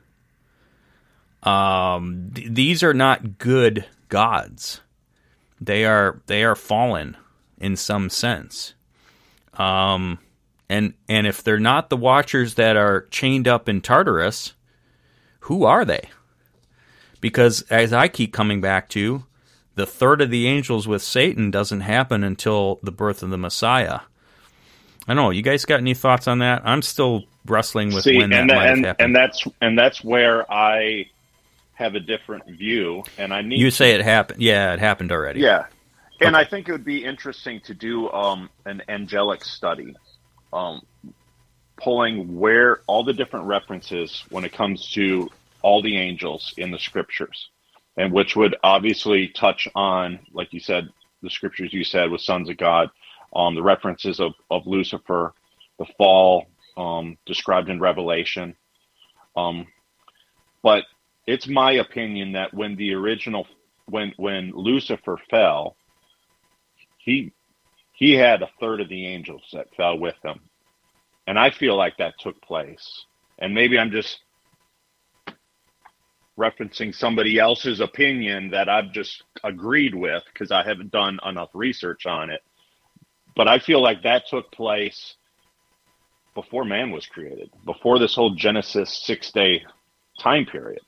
Speaker 1: Um, th- these are not good gods. They are they are fallen in some sense. Um, and and if they're not the watchers that are chained up in Tartarus, who are they? Because as I keep coming back to, the third of the angels with Satan doesn't happen until the birth of the Messiah. I don't know. You guys got any thoughts on that? I'm still wrestling with See, when that, might
Speaker 2: and. And that's and that's where I have a different view, and I need.
Speaker 1: You say it happened? Yeah, it happened already.
Speaker 2: Yeah, and okay. I think it would be interesting to do um, an angelic study, um, pulling where all the different references when it comes to all the angels in the scriptures, and which would obviously touch on, like you said, the scriptures you said with sons of God um, the references of, of Lucifer, the fall um, described in Revelation. Um, but it's my opinion that when the original, when when Lucifer fell, he he had a third of the angels that fell with him, and I feel like that took place. And maybe I'm just referencing somebody else's opinion that I've just agreed with because I haven't done enough research on it but I feel like that took place before man was created, before this whole Genesis six day time period.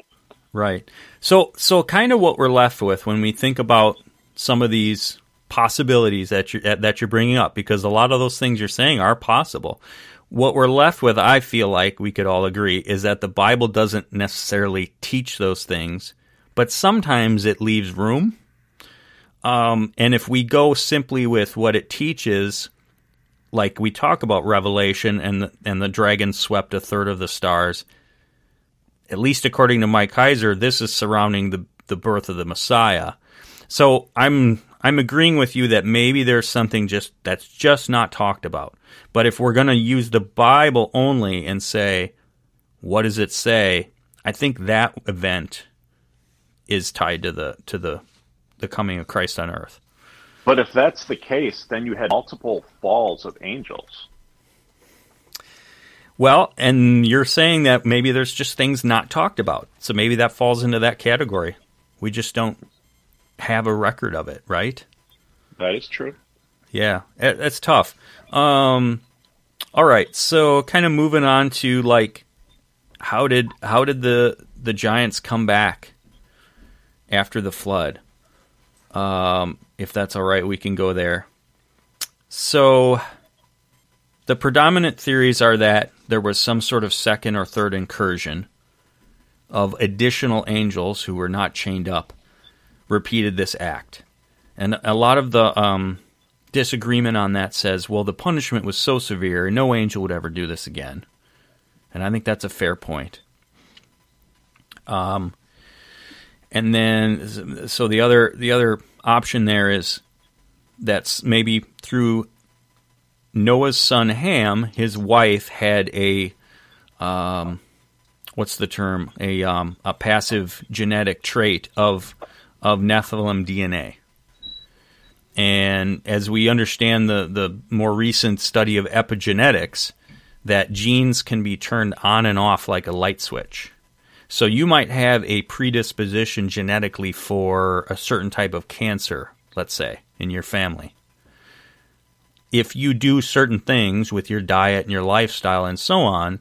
Speaker 1: Right. So, so kind of what we're left with when we think about some of these possibilities that you that you're bringing up, because a lot of those things you're saying are possible. What we're left with, I feel like we could all agree, is that the Bible doesn't necessarily teach those things, but sometimes it leaves room. Um, and if we go simply with what it teaches, like we talk about Revelation and the, and the dragon swept a third of the stars. At least according to Mike Heiser, this is surrounding the the birth of the Messiah. So I'm I'm agreeing with you that maybe there's something just that's just not talked about. But if we're going to use the Bible only and say what does it say, I think that event is tied to the to the the coming of Christ on earth.
Speaker 2: But if that's the case, then you had multiple falls of angels.
Speaker 1: Well, and you're saying that maybe there's just things not talked about. So maybe that falls into that category. We just don't have a record of it, right?
Speaker 2: That is true.
Speaker 1: Yeah, that's tough. Um, all right, so kind of moving on to like, how did how did the the giants come back after the flood? Um, if that's all right, we can go there. So, the predominant theories are that there was some sort of second or third incursion of additional angels who were not chained up, repeated this act. And a lot of the um, disagreement on that says, well, the punishment was so severe, no angel would ever do this again. And I think that's a fair point. Um, and then so the other the other option there is that's maybe through Noah's son Ham, his wife had a um, what's the term a um, a passive genetic trait of of Nephilim DNA. And as we understand the, the more recent study of epigenetics, that genes can be turned on and off like a light switch. So you might have a predisposition genetically for a certain type of cancer, let's say, in your family. If you do certain things with your diet and your lifestyle and so on,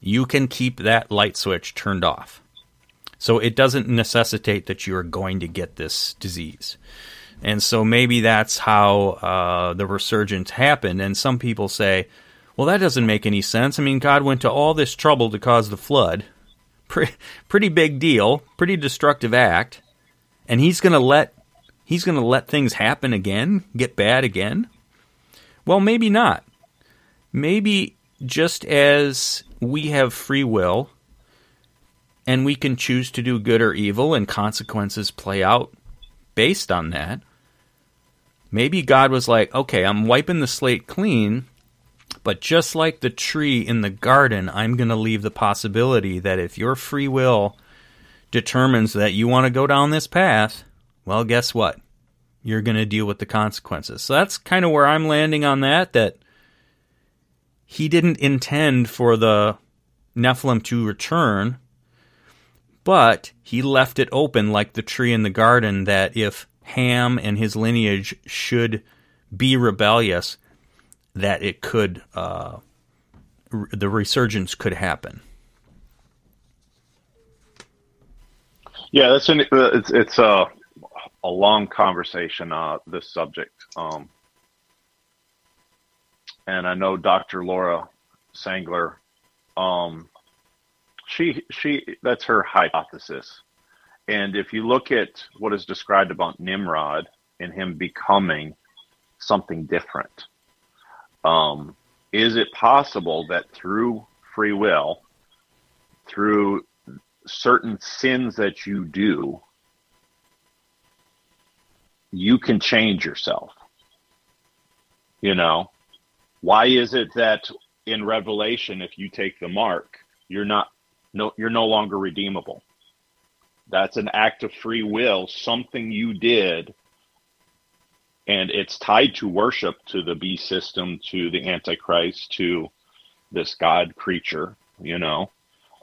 Speaker 1: you can keep that light switch turned off. So it doesn't necessitate that you are going to get this disease. And so maybe that's how uh, the resurgence happened. And some people say, well, that doesn't make any sense. I mean, God went to all this trouble to cause the flood pretty, pretty big deal, pretty destructive act, and he's going to let he's going to let things happen again, get bad again. Well, maybe not. Maybe just as we have free will and we can choose to do good or evil and consequences play out based on that. Maybe God was like, okay, I'm wiping the slate clean but just like the tree in the garden, I'm going to leave the possibility that if your free will determines that you want to go down this path, well, guess what? You're going to deal with the consequences. So that's kind of where I'm landing on that, that he didn't intend for the Nephilim to return, but he left it open like the tree in the garden that if Ham and his lineage should be rebellious, that it could uh, the resurgence could happen.
Speaker 2: Yeah, that's an, uh, it's it's a a long conversation. Uh, this subject, um, and I know Dr. Laura Sanger. Um, she she that's her hypothesis, and if you look at what is described about Nimrod and him becoming something different, um, is it possible that through free will, through certain sins that you do, you can change yourself? You know, why is it that in Revelation, if you take the mark, you're not no you're no longer redeemable? That's an act of free will, something you did and it's tied to worship to the beast system to the antichrist to this god creature you know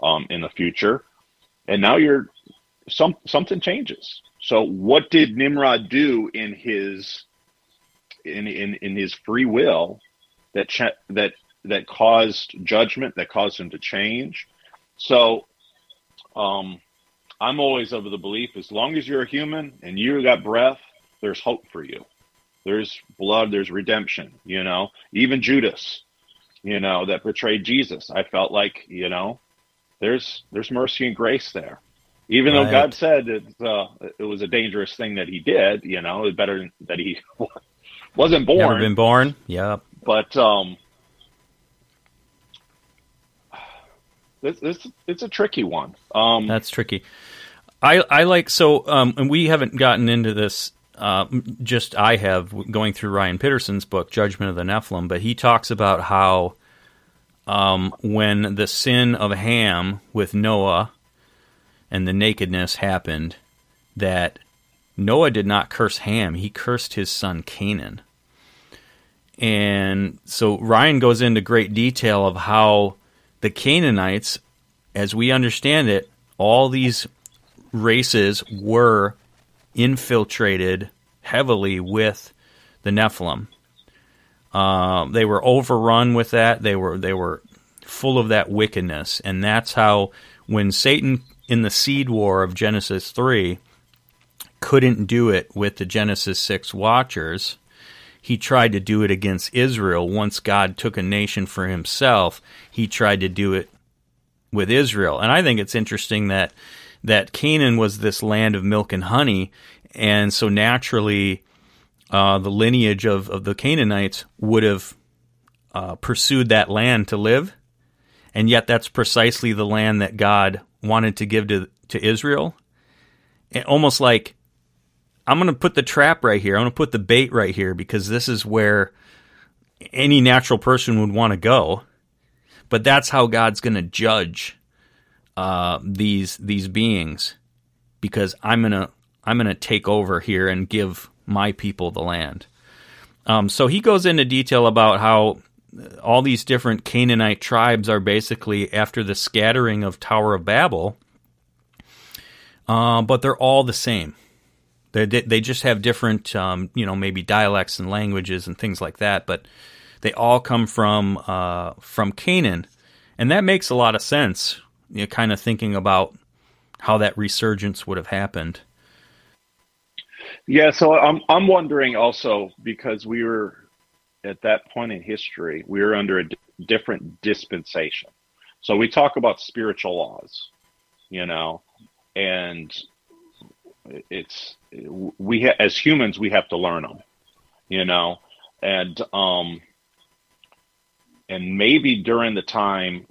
Speaker 2: um, in the future and now you're some something changes so what did nimrod do in his in in, in his free will that ch- that that caused judgment, that caused him to change. So, um, I'm always of the belief as long as you're a human and you got breath, there's hope for you. There's blood, there's redemption, you know. Even Judas, you know, that betrayed Jesus. I felt like, you know, there's there's mercy and grace there. Even right. though God said it, uh, it was a dangerous thing that he did, you know, it's better that he wasn't born.
Speaker 1: Never been born. Yep.
Speaker 2: But um, this, this it's a tricky one. Um,
Speaker 1: That's tricky. I I like so, um, and we haven't gotten into this. Uh, just I have going through Ryan Pitterson's book, Judgment of the Nephilim, but he talks about how um, when the sin of Ham with Noah and the nakedness happened, that Noah did not curse Ham; he cursed his son Canaan. And so Ryan goes into great detail of how the Canaanites, as we understand it, all these races were infiltrated heavily with the Nephilim. Uh, they were overrun with that. They were they were full of that wickedness, and that's how when Satan in the seed war of Genesis three couldn't do it with the Genesis six Watchers, he tried to do it against Israel. Once God took a nation for Himself, he tried to do it with Israel, and I think it's interesting that that Canaan was this land of milk and honey, and so naturally, uh, the lineage of, of the Canaanites would have uh, pursued that land to live, and yet that's precisely the land that God wanted to give to to Israel. Almost like I'm going to put the trap right here. I'm going to put the bait right here because this is where any natural person would want to go. But that's how God's going to judge uh, these these beings because I'm gonna I'm gonna take over here and give my people the land. Um, so he goes into detail about how all these different Canaanite tribes are basically after the scattering of Tower of Babel, uh, but they're all the same. They they just have different, um, you know, maybe dialects and languages and things like that, but they all come from uh, from Canaan, and that makes a lot of sense you know, kind of thinking about how that resurgence would have happened.
Speaker 2: Yeah, so I'm I'm wondering also because we were at that point in history, we were under a d- different dispensation. So we talk about spiritual laws, you know, and it's we ha- as humans we have to learn them, you know, and um and maybe during the time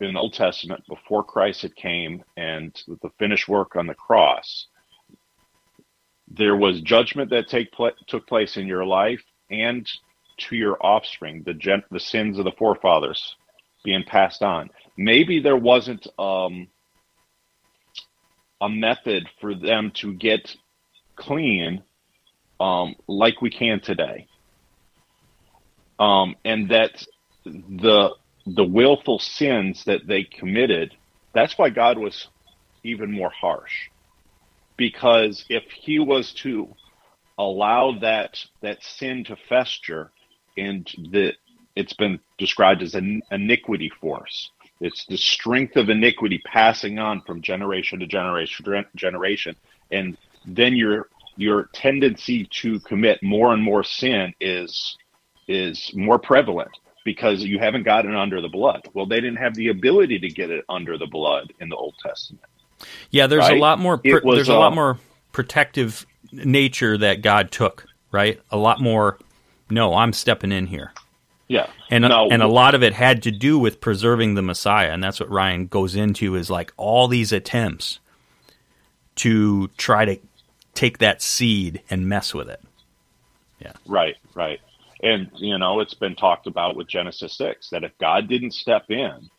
Speaker 2: in the Old Testament before Christ had came and the finished work on the cross, there was judgment that take pl- took place in your life and to your offspring, the gen- the sins of the forefathers being passed on. Maybe there wasn't um, a method for them to get clean um, like we can today, um, and that the the willful sins that they committed, that's why God was even more harsh. Because if he was to allow that that sin to fester and it's been described as an iniquity force. It's the strength of iniquity passing on from generation to generation generation. And then your your tendency to commit more and more sin is is more prevalent because you haven't gotten under the blood. Well, they didn't have the ability to get it under the blood in the Old Testament.
Speaker 1: Yeah, there's right? a lot more. Pr- was, there's a lot uh, more protective nature that God took. Right, a lot more. No, I'm stepping in here.
Speaker 2: Yeah,
Speaker 1: and and a lot of it had to do with preserving the Messiah, and that's what Ryan goes into is like all these attempts to try to take that seed and mess with it. Yeah,
Speaker 2: right, right. And you know, it's been talked about with Genesis six that if God didn't step in,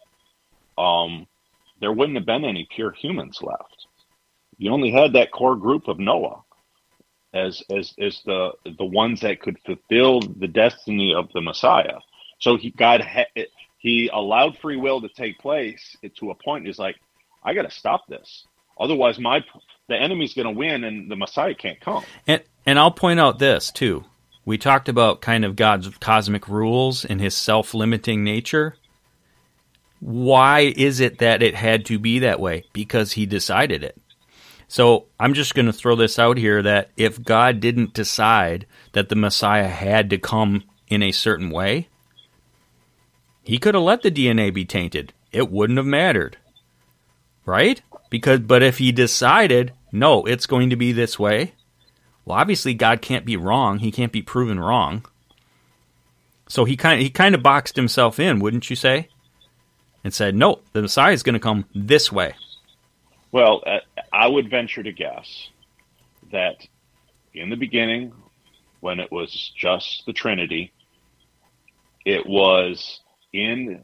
Speaker 2: um, there wouldn't have been any pure humans left. You only had that core group of Noah as as as the the ones that could fulfill the destiny of the Messiah. So he God ha- he allowed free will to take place to a point. He's like, I got to stop this. Otherwise, my the enemy's going to win, and the Messiah can't come.
Speaker 1: And and I'll point out this too we talked about kind of God's cosmic rules and his self limiting nature. Why is it that it had to be that way? Because he decided it. So I'm just going to throw this out here that if God didn't decide that the Messiah had to come in a certain way, he could have let the DNA be tainted. It wouldn't have mattered. Right? Because but if he decided, no, it's going to be this way, well obviously God can't be wrong. He can't be proven wrong. So he kind of, he kind of boxed himself in, wouldn't you say? And said, "No, the Messiah is going to come this way."
Speaker 2: Well, uh, I would venture to guess that in the beginning, when it was just the Trinity, it was in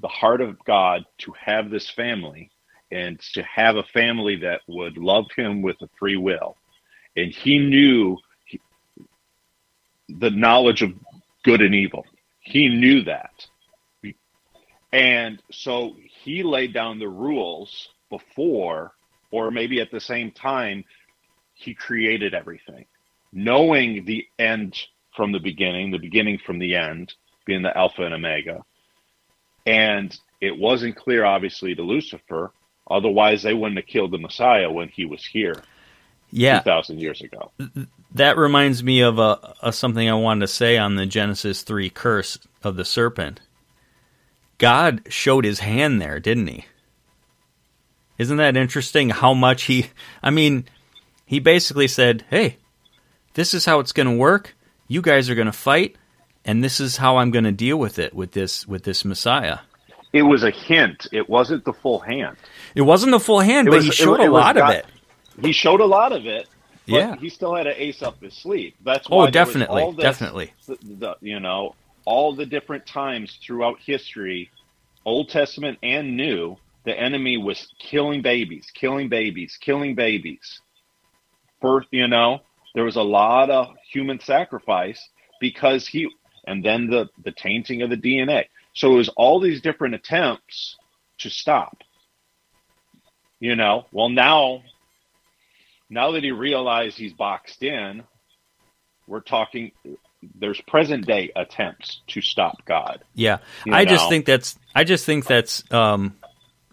Speaker 2: the heart of God to have this family and to have a family that would love him with a free will. And he knew he, the knowledge of good and evil. He knew that. And so he laid down the rules before, or maybe at the same time, he created everything, knowing the end from the beginning, the beginning from the end, being the Alpha and Omega. And it wasn't clear, obviously, to Lucifer. Otherwise, they wouldn't have killed the Messiah when he was here.
Speaker 1: Yeah,
Speaker 2: two thousand years ago.
Speaker 1: That reminds me of a, a something I wanted to say on the Genesis three curse of the serpent. God showed His hand there, didn't He? Isn't that interesting? How much He? I mean, He basically said, "Hey, this is how it's going to work. You guys are going to fight and this is how I'm going to deal with it with this with this Messiah.
Speaker 2: It was a hint. It wasn't the full hand.
Speaker 1: It wasn't the full hand, it but was, he showed it, it a lot of it.
Speaker 2: He showed a lot of it.
Speaker 1: yeah,
Speaker 2: he still had an ace up his sleeve. That's
Speaker 1: oh,
Speaker 2: why. Oh,
Speaker 1: definitely,
Speaker 2: this,
Speaker 1: definitely.
Speaker 2: The, the, you know, all the different times throughout history, Old Testament and New, the enemy was killing babies, killing babies, killing babies. First, you know, there was a lot of human sacrifice because he and then the, the tainting of the DNA. So it was all these different attempts to stop. You know, well now now that he realized he's boxed in, we're talking there's present day attempts to stop God.
Speaker 1: Yeah. I know? just think that's I just think that's um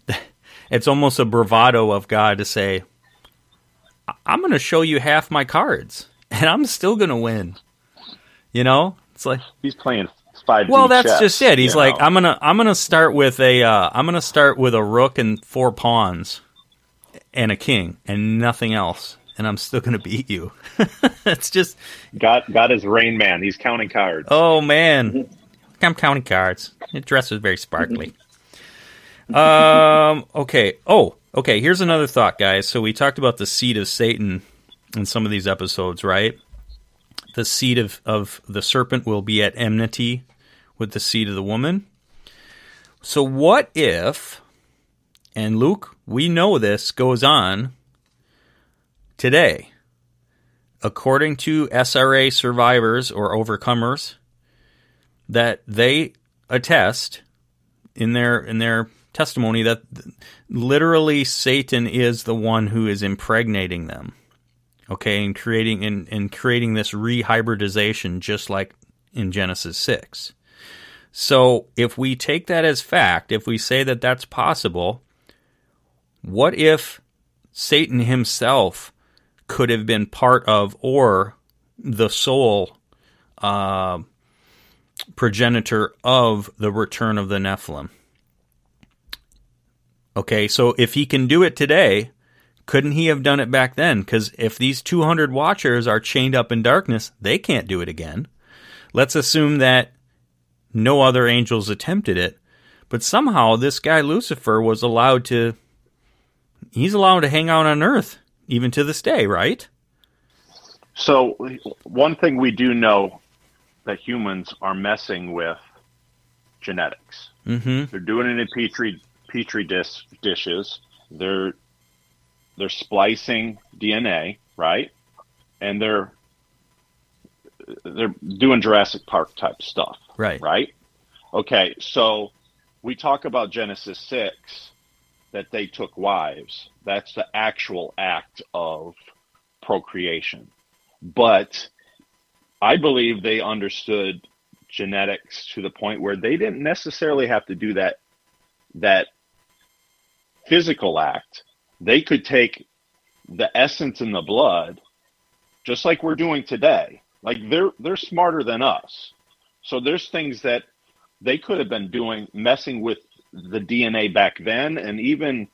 Speaker 1: it's almost a bravado of God to say I'm going to show you half my cards and I'm still going to win. You know? It's like
Speaker 2: he's playing five.
Speaker 1: Well, that's
Speaker 2: chess,
Speaker 1: just it. He's like, know? I'm gonna I'm gonna start with a uh, I'm gonna start with a rook and four pawns and a king and nothing else, and I'm still gonna beat you. it's just
Speaker 2: God. God is Rain Man. He's counting cards.
Speaker 1: Oh man, I'm counting cards. His dress was very sparkly. um. Okay. Oh. Okay. Here's another thought, guys. So we talked about the seed of Satan in some of these episodes, right? the seed of, of the serpent will be at enmity with the seed of the woman. So, what if, and Luke, we know this goes on today, according to SRA survivors or overcomers, that they attest in their in their testimony that literally Satan is the one who is impregnating them okay, and creating and, and creating this rehybridization just like in Genesis 6. So if we take that as fact, if we say that that's possible, what if Satan himself could have been part of or the sole uh, progenitor of the return of the Nephilim? Okay, so if he can do it today, couldn't he have done it back then? Because if these 200 watchers are chained up in darkness, they can't do it again. Let's assume that no other angels attempted it, but somehow this guy Lucifer was allowed to. He's allowed to hang out on Earth even to this day, right?
Speaker 2: So, one thing we do know that humans are messing with genetics.
Speaker 1: Mm-hmm.
Speaker 2: They're doing it in petri petri dish, dishes. They're they're splicing DNA, right? And they're they're doing Jurassic Park type stuff.
Speaker 1: Right.
Speaker 2: Right? Okay, so we talk about Genesis 6 that they took wives. That's the actual act of procreation. But I believe they understood genetics to the point where they didn't necessarily have to do that that physical act. They could take the essence in the blood, just like we're doing today. Like they're they're smarter than us. So there's things that they could have been doing, messing with the DNA back then, and even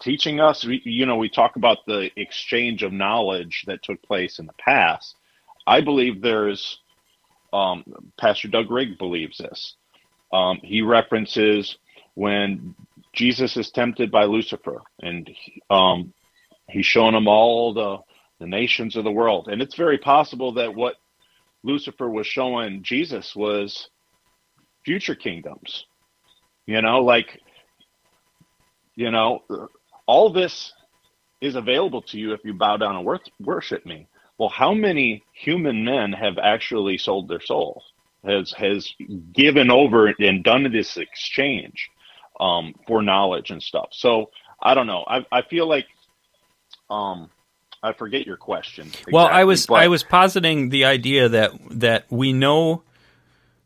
Speaker 2: teaching us. You know, we talk about the exchange of knowledge that took place in the past. I believe there's um, Pastor Doug Rigg believes this. Um, he references when Jesus is tempted by Lucifer, and um, he's showing him all the the nations of the world, and it's very possible that what Lucifer was showing Jesus was future kingdoms. You know, like you know, all this is available to you if you bow down and worship me. Well, how many human men have actually sold their souls? Has has given over and done this exchange um, for knowledge and stuff. So I don't know. I I feel like um, I forget your question.
Speaker 1: Exactly, well, I was but... I was positing the idea that that we know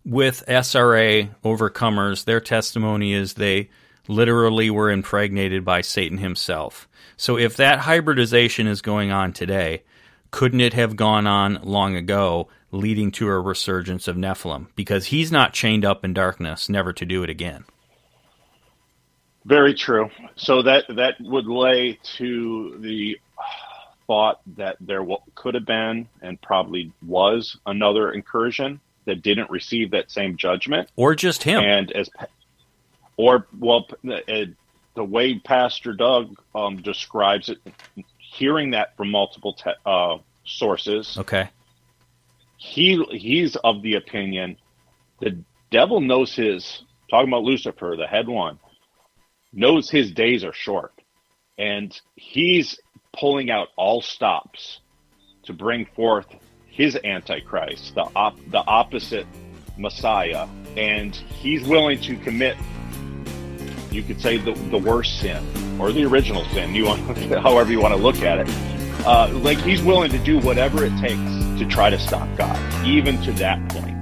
Speaker 1: with SRA overcomers, their testimony is they literally were impregnated by Satan himself. So if that hybridization is going on today, couldn't it have gone on long ago, leading to a resurgence of Nephilim? Because he's not chained up in darkness, never to do it again.
Speaker 2: Very true. So that that would lay to the thought that there could have been and probably was another incursion that didn't receive that same judgment,
Speaker 1: or just him.
Speaker 2: And as or well, uh, the way Pastor Doug um, describes it, hearing that from multiple te- uh, sources.
Speaker 1: Okay.
Speaker 2: He he's of the opinion the devil knows his talking about Lucifer, the head one, knows his days are short, and he's pulling out all stops to bring forth his antichrist, the op- the opposite Messiah, and he's willing to commit. You could say the, the worst sin or the original sin. You want, however you want to look at it. Uh, like he's willing to do whatever it takes to try to stop God, even to that point.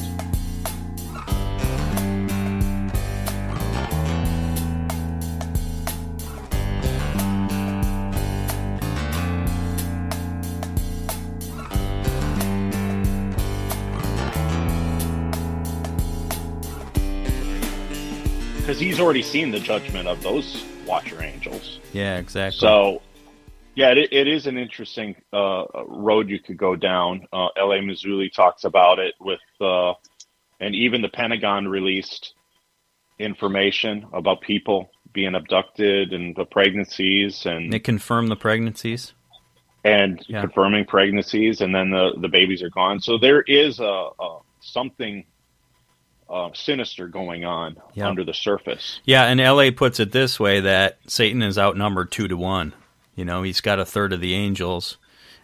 Speaker 2: He's already seen the judgment of those Watcher angels.
Speaker 1: Yeah, exactly.
Speaker 2: So yeah, it, it is an interesting uh, road you could go down. Uh, L.A. Marzulli talks about it with, uh, and even the Pentagon released information about people being abducted and the pregnancies, and
Speaker 1: they confirm the pregnancies,
Speaker 2: and yeah. confirming pregnancies, and then the the babies are gone. So there is a, a something uh, sinister going on under the surface.
Speaker 1: Yeah, and LA puts it this way that Satan is outnumbered two to one. You know, he's got a third of the angels,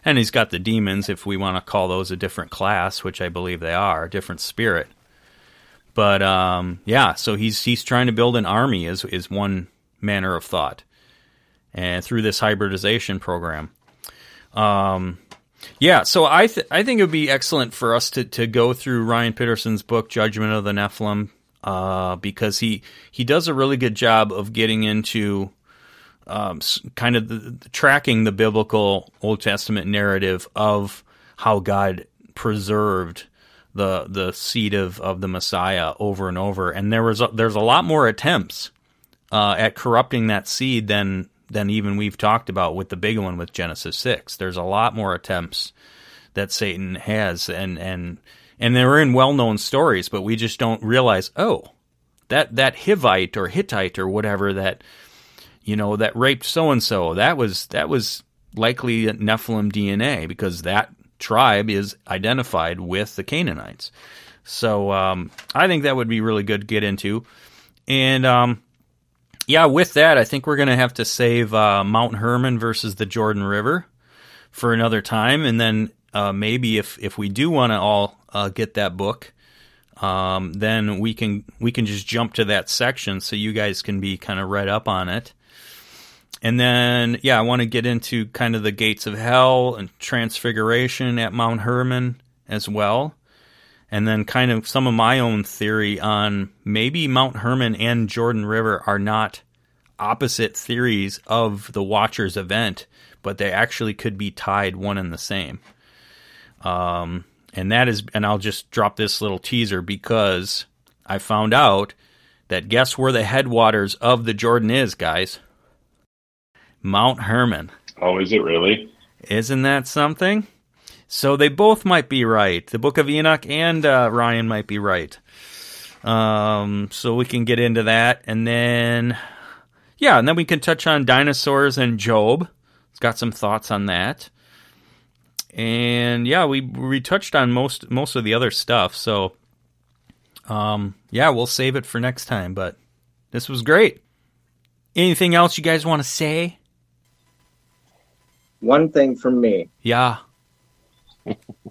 Speaker 1: and he's got the demons, if we want to call those a different class, which I believe they are, a different spirit. But um, yeah, so he's he's trying to build an army, is is one manner of thought, and through this hybridization program. Um, yeah, so I th- I think it would be excellent for us to, to go through Ryan Pitterson's book Judgment of the Nephilim uh, because he he does a really good job of getting into um, kind of the, the, tracking the biblical Old Testament narrative of how God preserved the the seed of, of the Messiah over and over, and there was a, there's a lot more attempts uh, at corrupting that seed than than even we've talked about with the big one with Genesis six. There's a lot more attempts that Satan has, and and and they're in well known stories, but we just don't realize. Oh, that that Hivite or Hittite or whatever that you know, that raped so and so. That was that was likely Nephilim DNA because that tribe is identified with the Canaanites. So um, I think that would be really good to get into. And um, yeah, with that, I think we're going to have to save uh, Mount Hermon versus the Jordan River for another time, and then uh, maybe if if we do want to all uh, get that book, um, then we can we can just jump to that section so you guys can be kind of read up on it and then, yeah, I want to get into kind of the gates of hell and transfiguration at Mount Hermon as well. And then kind of some of my own theory on maybe Mount Hermon and Jordan River are not opposite theories of the Watchers event, but they actually could be tied one and the same. Um, and that is, and I'll just drop this little teaser because I found out that guess where the headwaters of the Jordan is, guys? Mount Hermon.
Speaker 2: Oh, is it really?
Speaker 1: Isn't that something? So they both might be right. The Book of Enoch and uh, Ryan might be right. Um, so we can get into that, and then yeah, and then we can touch on dinosaurs and Job. It's got some thoughts on that, and yeah, we we touched on most most of the other stuff. So um, yeah, we'll save it for next time. But this was great. Anything else you guys want to say?
Speaker 3: One thing from me.
Speaker 1: Yeah.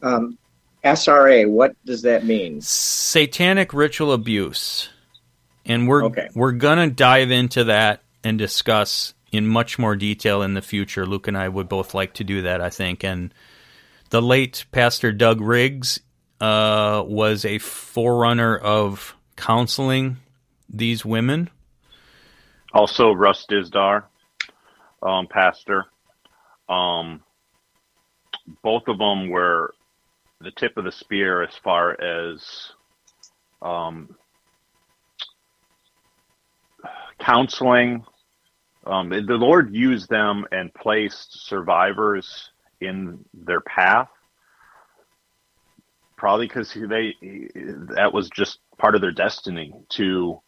Speaker 3: Um, SRA, what does that mean?
Speaker 1: Satanic ritual abuse. And we're okay. we're gonna dive into that and discuss in much more detail in the future. Luke and I would both like to do that, I think. And the late Pastor Doug Riggs uh, was a forerunner of counseling these women.
Speaker 2: Also, Russ Dizdar, um, pastor. Um, both of them were the tip of the spear as far as um, counseling. Um, the Lord used them and placed survivors in their path. Probably because they that was just part of their destiny to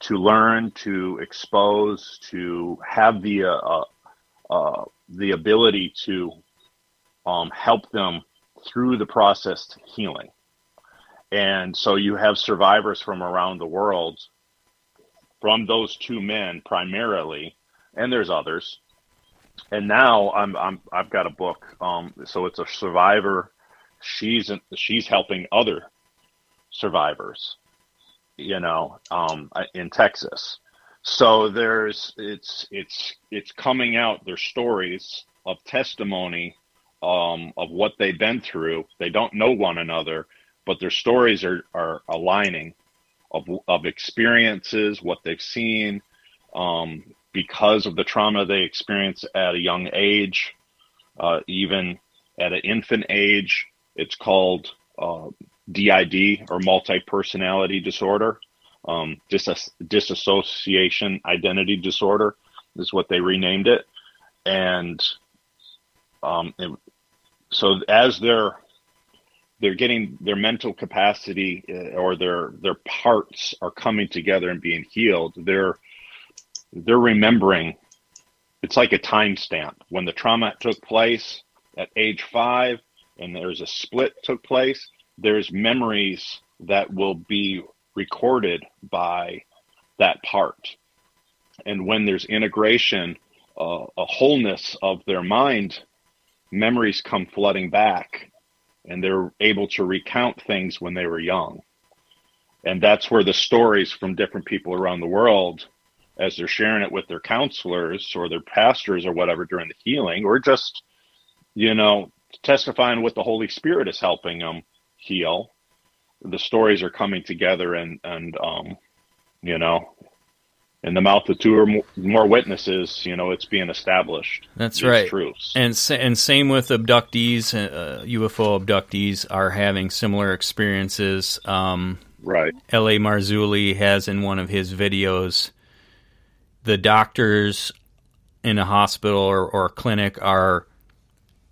Speaker 2: to learn, to expose, to have the uh, uh, the ability to um, help them through the process to healing. And so you have survivors from around the world from those two men primarily, and there's others. And now I'm, I'm I've got a book. Um, so it's a survivor. She's she's helping other survivors, you know, um, in Texas. So there's it's it's it's coming out their stories of testimony um, of what they've been through. They don't know one another, but their stories are, are aligning of, of experiences, what they've seen, um, because of the trauma they experienced at a young age, uh, even at an infant age. It's called uh, DID or multi personality disorder, um, dis- dissociation identity disorder is what they renamed it. And um, so as they're they're getting their mental capacity uh, or their their parts are coming together and being healed, they're they're remembering. It's like a timestamp when the trauma took place at age five, and there's a split took place. There's memories that will be recorded by that part, and when there's integration, uh, a wholeness of their mind memories come flooding back and they're able to recount things when they were young. And that's where the stories from different people around the world, as they're sharing it with their counselors or their pastors or whatever during the healing, or just, you know, testifying what the Holy Spirit is helping them heal, the stories are coming together and, and, um, you know, in the mouth of two or more witnesses, you know, it's being established.
Speaker 1: That's right. Truths. And and same with abductees. Uh, UFO abductees are having similar experiences. Um,
Speaker 2: right.
Speaker 1: L.A. Marzulli has in one of his videos. The doctors in a hospital or, or a clinic are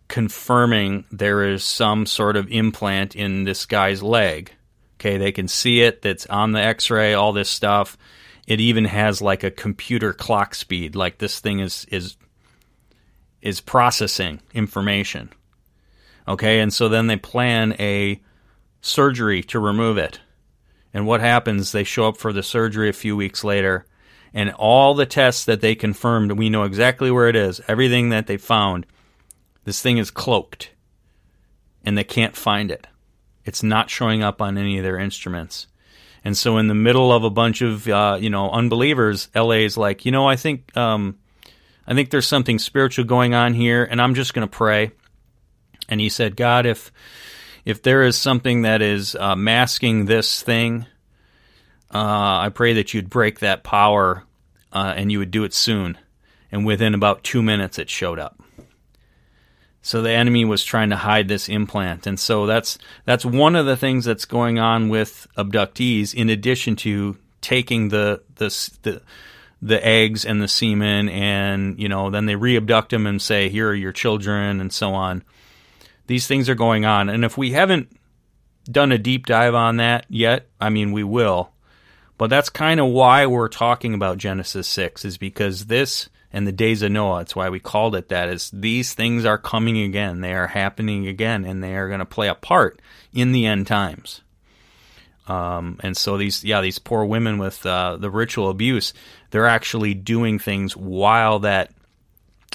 Speaker 1: confirming there is some sort of implant in this guy's leg. Okay, they can see it. That's on the X-ray. All this stuff it even has like a computer clock speed. Like this thing is is is processing information. Okay, and so then they plan a surgery to remove it. And what happens? They show up for the surgery a few weeks later, and all the tests that they confirmed, we know exactly where it is. Everything that they found, this thing is cloaked, and they can't find it. It's not showing up on any of their instruments. And so, in the middle of a bunch of uh, you know unbelievers, LA is like, you know, I think um, I think there's something spiritual going on here, and I'm just going to pray. And he said, God, if if there is something that is uh, masking this thing, uh, I pray that you'd break that power uh, and you would do it soon. And within about two minutes, it showed up. So the enemy was trying to hide this implant, and so that's that's one of the things that's going on with abductees. In addition to taking the the the, the eggs and the semen, and you know, then they reabduct them and say, "Here are your children," and so on. These things are going on, and if we haven't done a deep dive on that yet, I mean, we will. But that's kind of why we're talking about Genesis 6 is because this and the days of Noah. It's why we called it that. Is these things are coming again? They are happening again, and they are going to play a part in the end times. Um, and so these, yeah, these poor women with uh, the ritual abuse, they're actually doing things while that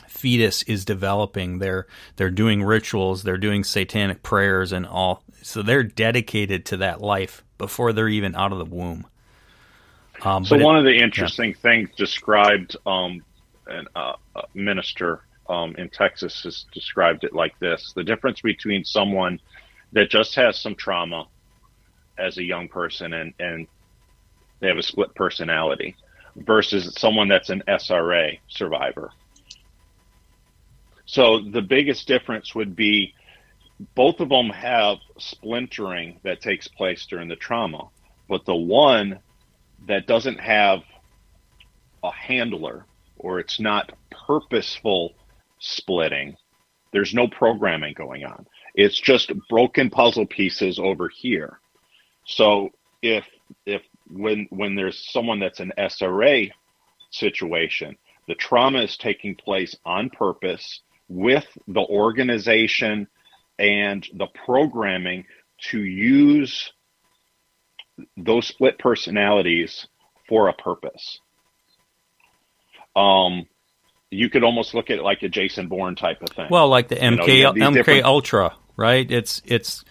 Speaker 1: fetus is developing. They're they're doing rituals, they're doing satanic prayers, and all. So they're dedicated to that life before they're even out of the womb.
Speaker 2: Um, so one it, of the interesting yeah. things described um, an, uh, a minister um, in Texas has described it like this: the difference between someone that just has some trauma as a young person and and they have a split personality versus someone that's an SRA survivor. So the biggest difference would be both of them have splintering that takes place during the trauma, but the one that doesn't have a handler or it's not purposeful splitting. There's no programming going on. It's just broken puzzle pieces over here. So if if when when there's someone that's an SRA situation, the trauma is taking place on purpose with the organization and the programming to use those split personalities for a purpose um, you could almost look at it like a Jason Bourne type of thing.
Speaker 1: Well, like the MK you know, MK different... Ultra, right? It's it's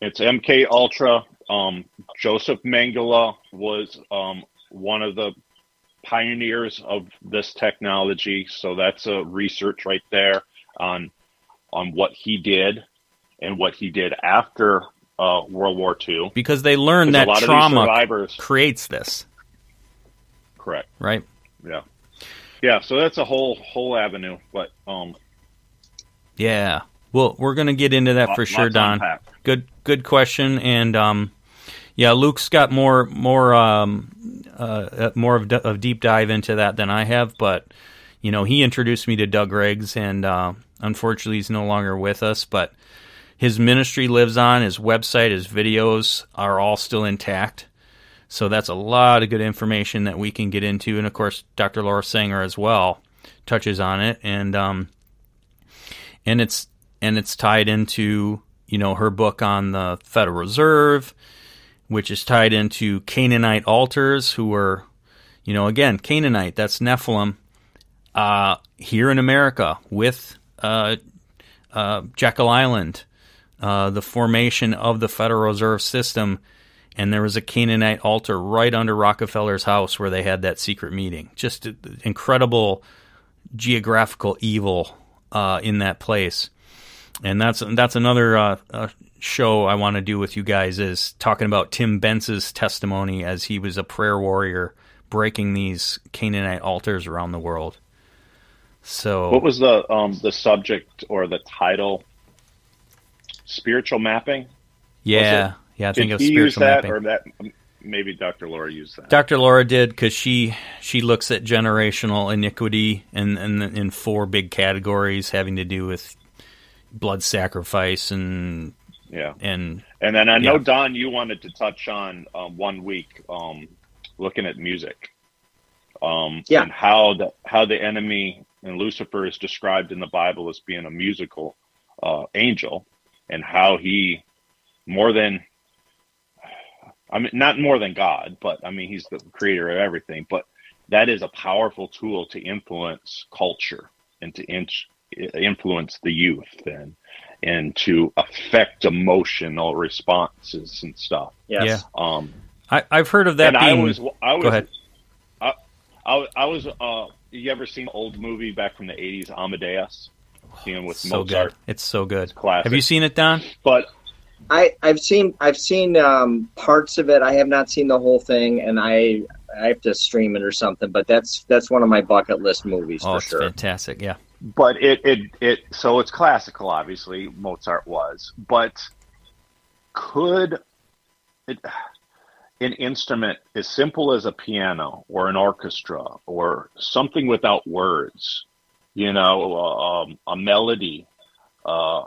Speaker 2: it's MK Ultra. Um, Joseph Mengele was um, one of the pioneers of this technology, so that's a research right there on on what he did and what he did after uh, World War II.
Speaker 1: Because they learned that trauma creates this.
Speaker 2: Correct.
Speaker 1: Right.
Speaker 2: Yeah. Yeah, so that's a whole whole avenue, but um
Speaker 1: Yeah. Well, we're going to get into that for sure, Don. Good good question and um yeah, Luke's got more more um uh, more of, of deep dive into that than I have, but you know, he introduced me to Doug Riggs and uh unfortunately he's no longer with us, but his ministry lives on, his website, his videos are all still intact. So that's a lot of good information that we can get into, and of course, Dr. Laura Sanger as well touches on it, and um, and it's and it's tied into you know her book on the Federal Reserve, which is tied into Canaanite altars, who were, you know, again Canaanite, that's Nephilim, uh, here in America with uh, uh, Jekyll Island, uh, the formation of the Federal Reserve System and there was a Canaanite altar right under Rockefeller's house where they had that secret meeting. Just incredible geographical evil uh, in that place, and that's that's another uh, uh, show I want to do with you guys is talking about Tim Bentz's testimony as he was a prayer warrior breaking these Canaanite altars around the world. So,
Speaker 2: what was the um, the subject or the title? Spiritual mapping.
Speaker 1: Yeah, yeah, I
Speaker 2: did
Speaker 1: think of
Speaker 2: he
Speaker 1: spiritual
Speaker 2: use that,
Speaker 1: mapping.
Speaker 2: or that maybe Dr. Laura used that.
Speaker 1: Dr. Laura did because she she looks at generational iniquity and in, in, in four big categories having to do with blood sacrifice and
Speaker 2: yeah
Speaker 1: and
Speaker 2: and then I know yeah. Don, you wanted to touch on um, one week um, looking at music, um,
Speaker 3: yeah,
Speaker 2: and how the how the enemy and Lucifer is described in the Bible as being a musical uh, angel, and how he more than I mean, not more than God, but I mean, he's the creator of everything. But that is a powerful tool to influence culture and to in- influence the youth and and to affect emotional responses and stuff.
Speaker 1: Yes. Yeah.
Speaker 2: Um,
Speaker 1: I, I've heard of that.
Speaker 2: And
Speaker 1: being...
Speaker 2: I was, I was,
Speaker 1: Go ahead.
Speaker 2: I, I, I was. Uh, you ever seen an old movie back from the '80s, Amadeus? You know, with
Speaker 1: so
Speaker 2: Mozart.
Speaker 1: good. It's so good.
Speaker 2: It's classic.
Speaker 1: Have you seen it, Don?
Speaker 2: But
Speaker 3: I I've seen I've seen um, parts of it. I have not seen the whole thing, and I I have to stream it or something. But that's that's one of my bucket list movies
Speaker 1: oh,
Speaker 3: for
Speaker 1: it's
Speaker 3: sure.
Speaker 1: fantastic. Yeah.
Speaker 2: But it, it it so it's classical. Obviously, Mozart was, but could it, an instrument as simple as a piano or an orchestra or something without words, you know, um, a melody, uh,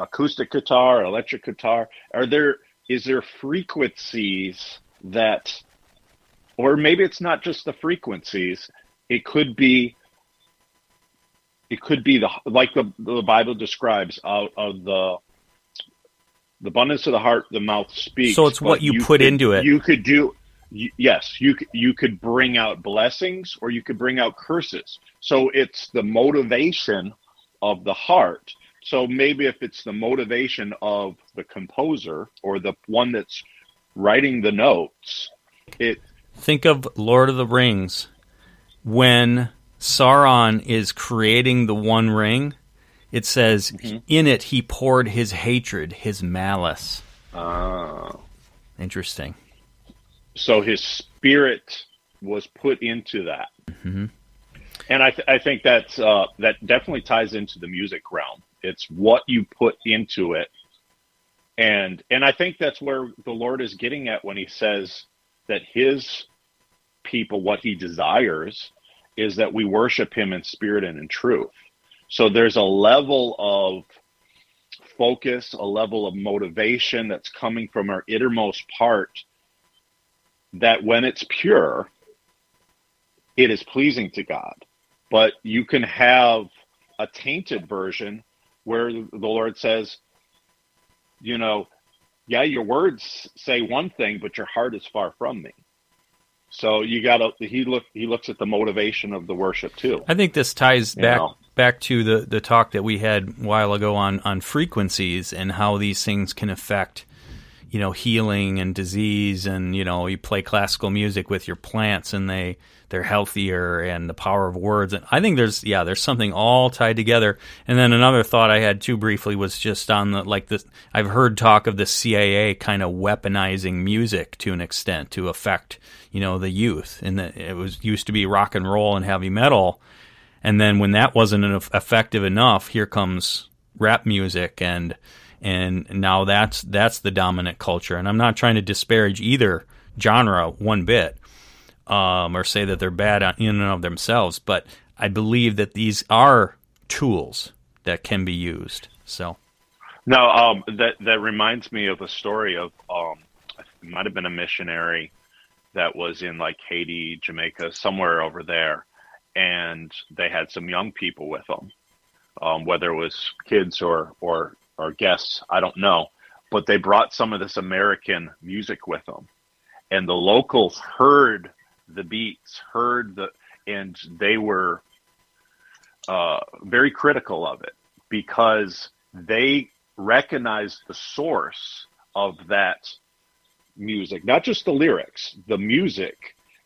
Speaker 2: acoustic guitar, electric guitar, are there is there frequencies that or maybe it's not just the frequencies, it could be it could be the like the the Bible describes out of the the abundance of the heart, the mouth speaks.
Speaker 1: So it's what you, you put
Speaker 2: could,
Speaker 1: into it.
Speaker 2: You could do, yes, you you could bring out blessings or you could bring out curses. So it's the motivation of the heart. So maybe if it's the motivation of the composer or the one that's writing the notes, it.
Speaker 1: Think of Lord of the Rings when Sauron is creating the One Ring it says, mm-hmm. in it he poured his hatred, his malice.
Speaker 2: Oh.
Speaker 1: Interesting.
Speaker 2: So his spirit was put into that.
Speaker 1: Mm-hmm.
Speaker 2: And I, th- I think that's, uh, that definitely ties into the music realm. It's what you put into it. And, and I think that's where the Lord is getting at when he says that his people, what he desires is that we worship him in spirit and in truth. So there's a level of focus, a level of motivation that's coming from our innermost part that when it's pure, it is pleasing to God. But you can have a tainted version where the Lord says, you know, yeah, your words say one thing, but your heart is far from me. So you got to he look he looks at the motivation of the worship too.
Speaker 1: I think this ties back know? back to the the talk that we had a while ago on on frequencies and how these things can affect you know healing and disease and you know you play classical music with your plants and they they're healthier and the power of words and I think there's yeah there's something all tied together. And then another thought I had too briefly was just on the like this I've heard talk of the CIA kind of weaponizing music to an extent to affect you know the youth and that it was used to be rock and roll and heavy metal. And then when that wasn't effective enough here comes rap music and and now that's that's the dominant culture. And i'm not trying to disparage either genre one bit um, or say that they're bad in and of themselves but i believe that these are tools that can be used. So.
Speaker 2: No um, that that reminds me of a story of um, it might have been a missionary that was in like Haiti, Jamaica, somewhere over there, and they had some young people with them, um, whether it was kids or or or guests, I don't know, but they brought some of this American music with them, and the locals heard the beats, heard the, and they were uh, very critical of it because they recognized the source of that music, not just the lyrics, the music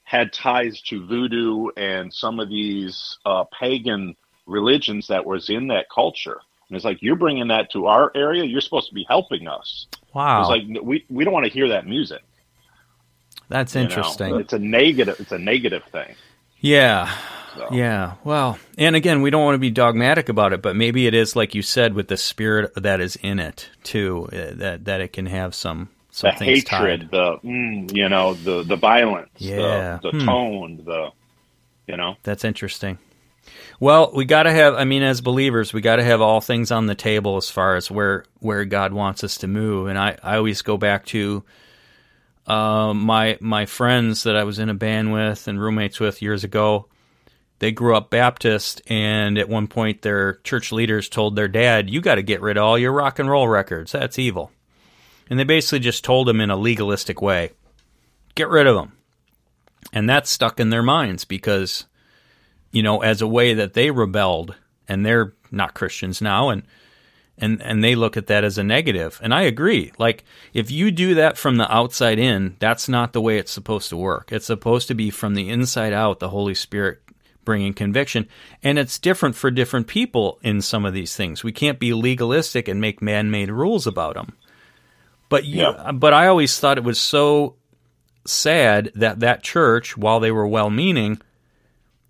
Speaker 2: had ties to voodoo and some of these uh, pagan religions that was in that culture. And it's like you're bringing that to our area. You're supposed to be helping us.
Speaker 1: Wow.
Speaker 2: It's like we we don't want to hear that music.
Speaker 1: That's interesting.
Speaker 2: know? It's a negative. It's a negative thing.
Speaker 1: Yeah. So. Yeah. Well, and again, we don't want to be dogmatic about it, but maybe it is like you said with the spirit that is in it too. Uh, that that it can have some
Speaker 2: the hatred, tied. the mm, you know, the the violence,
Speaker 1: yeah.
Speaker 2: the, the hmm. tone, the you know.
Speaker 1: That's interesting. Well, we got to have. I mean, as believers, we got to have all things on the table as far as where where God wants us to move. And I, I always go back to uh, my my friends that I was in a band with and roommates with years ago. They grew up Baptist, and at one point, their church leaders told their dad, "You got to get rid of all your rock and roll records. That's evil." And they basically just told him in a legalistic way get rid of them. And that stuck in their minds because, you know, as a way that they rebelled and they're not Christians now and and and they look at that as a negative. And I agree. Like if you do that from the outside in, that's not the way it's supposed to work. It's supposed to be from the inside out, the Holy Spirit bringing conviction. And it's different for different people in some of these things. We can't be legalistic and make man-made rules about them. But you, yeah. but I always thought it was so sad that that church, while they were well-meaning,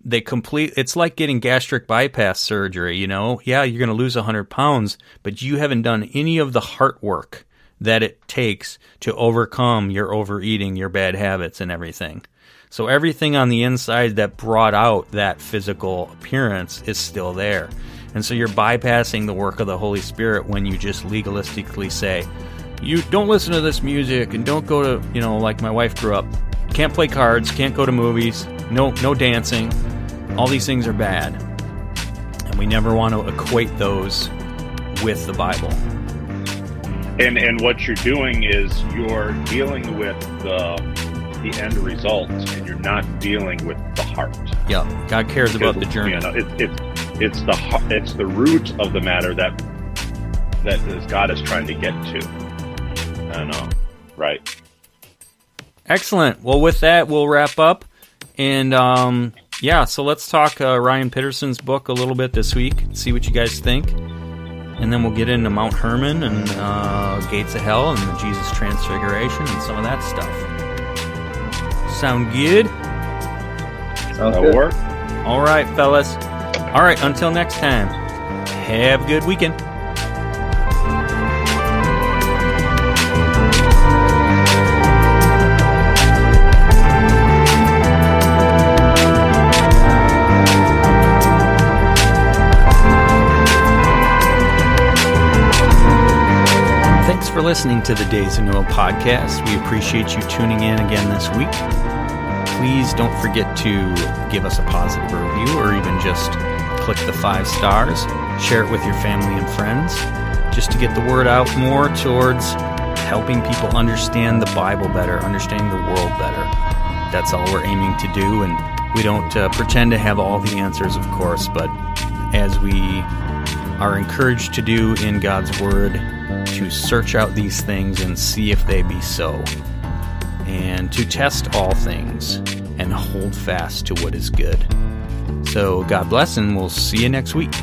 Speaker 1: they complete. It's like getting gastric bypass surgery. You know, yeah, you're going to lose hundred pounds, but you haven't done any of the heart work that it takes to overcome your overeating, your bad habits, and everything. So everything on the inside that brought out that physical appearance is still there. And so you're bypassing the work of the Holy Spirit when you just legalistically say, you don't listen to this music and don't go to, you know, like my wife grew up, can't play cards, can't go to movies, no no dancing. All these things are bad. And we never want to equate those with the Bible.
Speaker 2: And and what you're doing is you're dealing with the the end result and you're not dealing with the heart.
Speaker 1: Yeah. God cares because, about the journey. You know,
Speaker 2: it, it, it's the it's the root of the matter that that God is trying to get to. I know. Right.
Speaker 1: Excellent. Well, with that, we'll wrap up. And um, yeah, so let's talk uh, Ryan Pitterson's book a little bit this week, see what you guys think. And then we'll get into Mount Hermon and uh, Gates of Hell and the Jesus Transfiguration and some of that stuff. Sound good?
Speaker 3: Sounds good. work.
Speaker 1: All right, fellas. All right, until next time, have a good weekend. Listening to the Days of Noah podcast. We appreciate you tuning in again this week. Please don't forget to give us a positive review or even just click the five stars. Share it with your family and friends just to get the word out more towards helping people understand the Bible better, understanding the world better. That's all we're aiming to do. And we don't uh, pretend to have all the answers, of course, but as we are encouraged to do in God's Word, to search out these things and see if they be so, and to test all things and hold fast to what is good. So, God bless, and we'll see you next week.